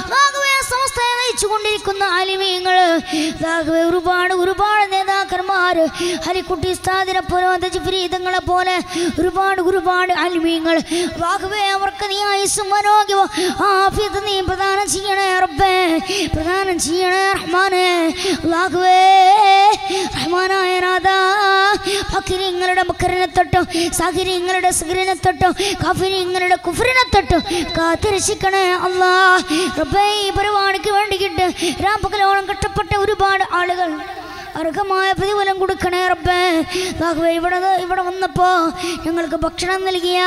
അല്ലാഹുവേ സമസ്തയെ നയിച്ചു കൊണ്ടിരിക്കുന്ന ആലിമീങ്ങൾ ഒരുപാട് ഒരുപാട് നേതാക്കന്മാർ ഹരിക്കുട്ടി സ്ഥാതിനെ പോലെ ജിഫ്രീതങ്ങളെ പോലെ ഒരുപാട് ഒരുപാട് ആലിമീങ്ങൾ വാഹുവേ അവർക്ക് നീ ആയുസ്സും ആരോഗ്യവും ആഫിയത്ത് നീ പ്രദാനം ചെയ്യണേ റബ്ബേ. പ്രദാനം ചെയ്യണേ റഹ്മാനെ. അല്ലാഹുവേ റഹ്മാനായ നാഥാ ഫക്കിരിങ്ങളുടെ മക്കറിനെ തൊട്ടും സഹിരിങ്ങളുടെ സിഗറിനെ തൊട്ടും കാഫിരിങ്ങളുടെ കുഫറിനെ തൊട്ടും കാത്തിരക്ഷിക്കണേ അല്ലാ റബ്ബേ ഈ പരിപാടിക്ക് വേണ്ടിയിട്ട് രാപ്പകലോളം കഷ്ടപ്പെട്ട ഒരുപാട് ആളുകൾ അർഹമായ പ്രതിഫലം കൊടുക്കണേ റബ്ബേ. അല്ലാഹുവേ ഇവിടെ ഇവിടെ വന്നപ്പോൾ ഞങ്ങൾക്ക് ഭക്ഷണം നൽകിയ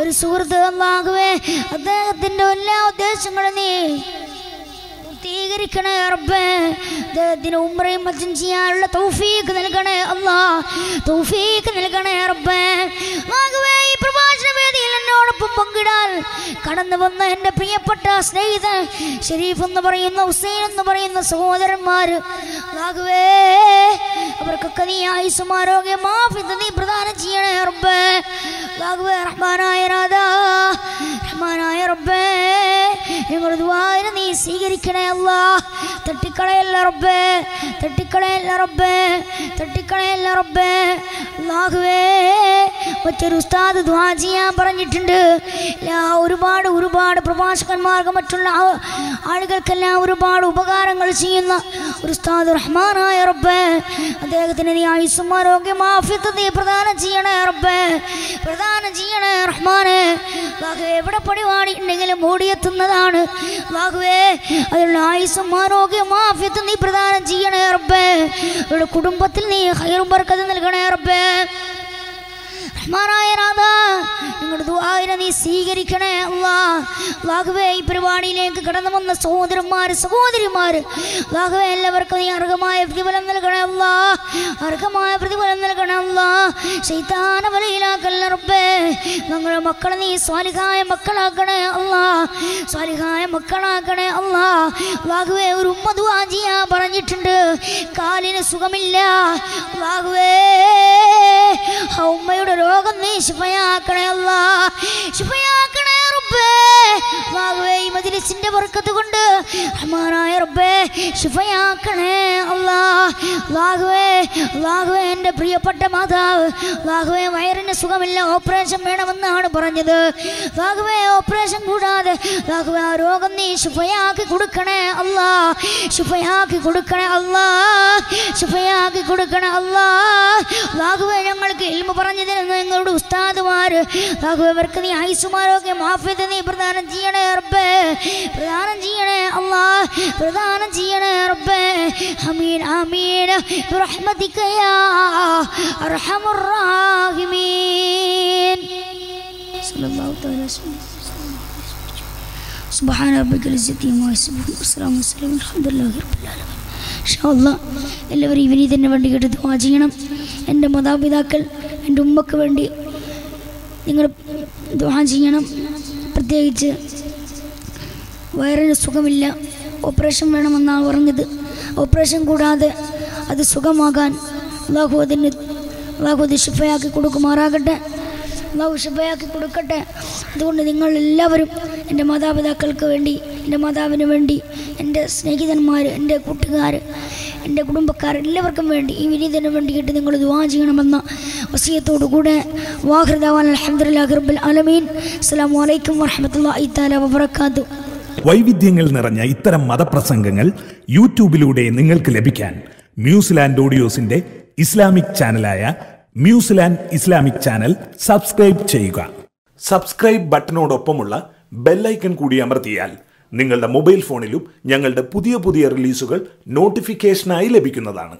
ഒരു സുഹൃത്ത് അല്ലാഹുവേ അദ്ദേഹത്തിന്റെ എല്ലാ ഉദ്ദേശങ്ങളും നീ പൂർത്തീകരിക്കണേ റബ്ബേ. അദ്ദേഹത്തിന് ഉമ്രയും മറ്റും ചെയ്യാനുള്ള തൗഫീക്ക് നൽകണേ അല്ലാ. തൗഫീക്ക് നൽകണേ റബ്ബേ. ആകവേ ഈ പ്രഭാഷണ വേദിയിൽ എന്നോടൊപ്പം പങ്കിടാൻ കടന്നു വന്ന എന്റെ പ്രിയപ്പെട്ട സ്നേഹിതൻ ഷെരീഫ് എന്ന് പറയുന്ന ഹുസൈൻ എന്ന് പറയുന്ന സഹോദരന്മാർ. ആകവേ അവർക്കൊക്കെ നീ ആയുസും ആരോഗ്യം നീ പ്രദാനം ചെയ്യണേ റബ്ബേ. റഹ്മാനായ റബ്ബേ നീ സ്വീകരിക്കണേ റബ്ബേ റബ്ബേ റബ്ബേ. ഉസ്താദ് ചെയ്യാൻ പറഞ്ഞിട്ടുണ്ട്. ഒരുപാട് ഒരുപാട് പ്രഭാഷകന്മാർക്ക് മറ്റുള്ള ആളുകൾക്കെല്ലാം ഒരുപാട് ഉപകാരങ്ങൾ ചെയ്യുന്ന ഒരു ഉസ്താദ് റഹ്മാനായ റബ്ബേ. അദ്ദേഹത്തിന് നീ ആയുസ്സും ആരോഗ്യം ആഫിത്ത് നീ പ്രദാനം ചെയ്യണേ റബ്ബേ. പ്രദാനം ചെയ്യണേ റഹ്മാനെ. വാഹുവേ എവിടെ പടിവാടിയിട്ടുണ്ടെങ്കിലും ഓടിയെത്തുന്നതാണ് അല്ലാഹുവേ അതിനുള്ള ആയുസും ആരോഗ്യം ആഫിയത്ത് നീ പ്രദാനം ചെയ്യണേ റബ്ബേ. അവരുടെ കുടുംബത്തിൽ നീ ഹൈറും ബർക്കത്ത് നൽകണേ റബ്ബേ. ഞങ്ങളുടെ ദുആഇനെ നീ സ്വീകരിക്കണേ അള്ളാ അല്ലാഹുവേ ഈ പരിപാടിയിലേക്ക് കടന്നു വന്ന സഹോദരന്മാർ സഹോദരിമാർ അല്ലാഹുവേ എല്ലാവർക്കും നീ അർഹമായ പ്രതിഫലം നൽകണേ അള്ളാ അർഹമായ പ്രതിഫലം നൽകണേ അള്ളാ ശൈത്താന വലയിലാക്കല്ല റബ്ബേ. ഞങ്ങളുടെ മക്കളെ നീ സ്വാലിഹായ മക്കളാക്കണേ അള്ളാ സ്വാലിഹായ മക്കളാക്കണേ അള്ളാ അല്ലാഹുവേ ഒരു ഉമ്മ പറഞ്ഞിട്ടുണ്ട്. കാലിന് സുഖമില്ല. അല്ലാഹുവേ. ആ ഉമ്മയുടെ രോഗം നീ ശിഫയാക്കണേ അല്ല. ശിഫയാക്കണേ റബ്ബേ. അല്ലാഹുവേ ഈ മജ്ലിസിന്റെ ബർക്കത്ത് കൊണ്ട് റഹ്മാനായ റബ്ബേ ശിഫയാക്കണേ അല്ലാ. അല്ലാഹുവേ അല്ലാഹുവേ എന്റെ പ്രിയപ്പെട്ട മാതാവ് അല്ലാഹുവേ വയറിന് സുഖമില്ല ഓപ്പറേഷൻ വേണമെന്നാണ് പറഞ്ഞത്. അല്ലാഹുവേ ഓപ്പറേഷൻ കൂടാതെ അല്ലാഹുവേ ആ രോഗം നീ ശുഭയാക്കി കൊടുക്കണേ അല്ലാ. ശുഭയാക്കി കൊടുക്കണേ അല്ലാ. ശുഭയാക്കി കൊടുക്കണേ അല്ലാ. അല്ലാഹുവേ ഞങ്ങൾക്ക് ഇൽമ പറഞ്ഞു തരുന്ന നിങ്ങളുടെ ഉസ്താദുമാർ അല്ലാഹുവേ അവർക്ക് നീ ആയുസുമാരോഗ്യം നീ പ്രദാനം ചെയ്യണേ റബ്ബേ. പ്രദാനം ചെയ്യണേ അള്ളാ പ്രദാനം ചെയ്യണേ റബ്ബേ. അമീൻ അമീൻ. തആല സുബ്ഹാന റബ്ബിക്കൽ എല്ലാവരും ഇവനി തന്നെ വേണ്ടി കേട്ട് ദ്വാ ചെയ്യണം. എന്റെ മാതാപിതാക്കൾ എന്റെ ഉമ്മക്ക് വേണ്ടി നിങ്ങൾ ദ്വാ ചെയ്യണം. പ്രത്യേകിച്ച് വയറിന് സുഖമില്ല. ഓപ്പറേഷൻ വേണമെന്നാണ് പറഞ്ഞത്. ഓപ്പറേഷൻ കൂടാതെ അത് സുഖമാകാൻ അള്ളാഹു അതിന് അള്ളാഹു അത് ഷിഫയാക്കി കൊടുക്കുമാറാകട്ടെ. അള്ളാഹു ഷിഫയാക്കി കൊടുക്കട്ടെ. അതുകൊണ്ട് നിങ്ങൾ എല്ലാവരും എന്റെ മാതാപിതാക്കൾക്ക് വേണ്ടി എന്റെ മാതാവിന് വേണ്ടി എന്റെ സ്നേഹിതന്മാർ എന്റെ കൂട്ടുകാർ എന്റെ കുടുംബക്കാർ എല്ലാവർക്കും വേണ്ടി ഈ വിനീതന് വേണ്ടിയിട്ട് നിങ്ങൾ ദുവാ ചെയ്യണമെന്ന വസീയത്തോടു കൂടെ വാഹൃദാവാൻ അലഹമുല്ലാ റബ്ബുൽ ആലമീൻ. അസ്സലാമു അലൈക്കും വറഹമത്തല്ലാഹി തആല വബറകാതുഹു വൈവിധ്യങ്ങൾ നിറഞ്ഞ ഇത്തരം മതപ്രസംഗങ്ങൾ യൂട്യൂബിലൂടെ നിങ്ങൾക്ക് ലഭിക്കാൻ ന്യൂസിലാൻഡ് ഓഡിയോസിന്റെ Islamic ചാനലായ New Zealand Islamic channel subscribe ചെയ്യുക. സബ്സ്ക്രൈബ് ബട്ടണോടൊപ്പമുള്ള ബെല്ലൈക്കൺ കൂടി അമർത്തിയാൽ നിങ്ങളുടെ മൊബൈൽ ഫോണിലും ഞങ്ങളുടെ പുതിയ പുതിയ റിലീസുകൾ നോട്ടിഫിക്കേഷനായി ലഭിക്കുന്നതാണ്.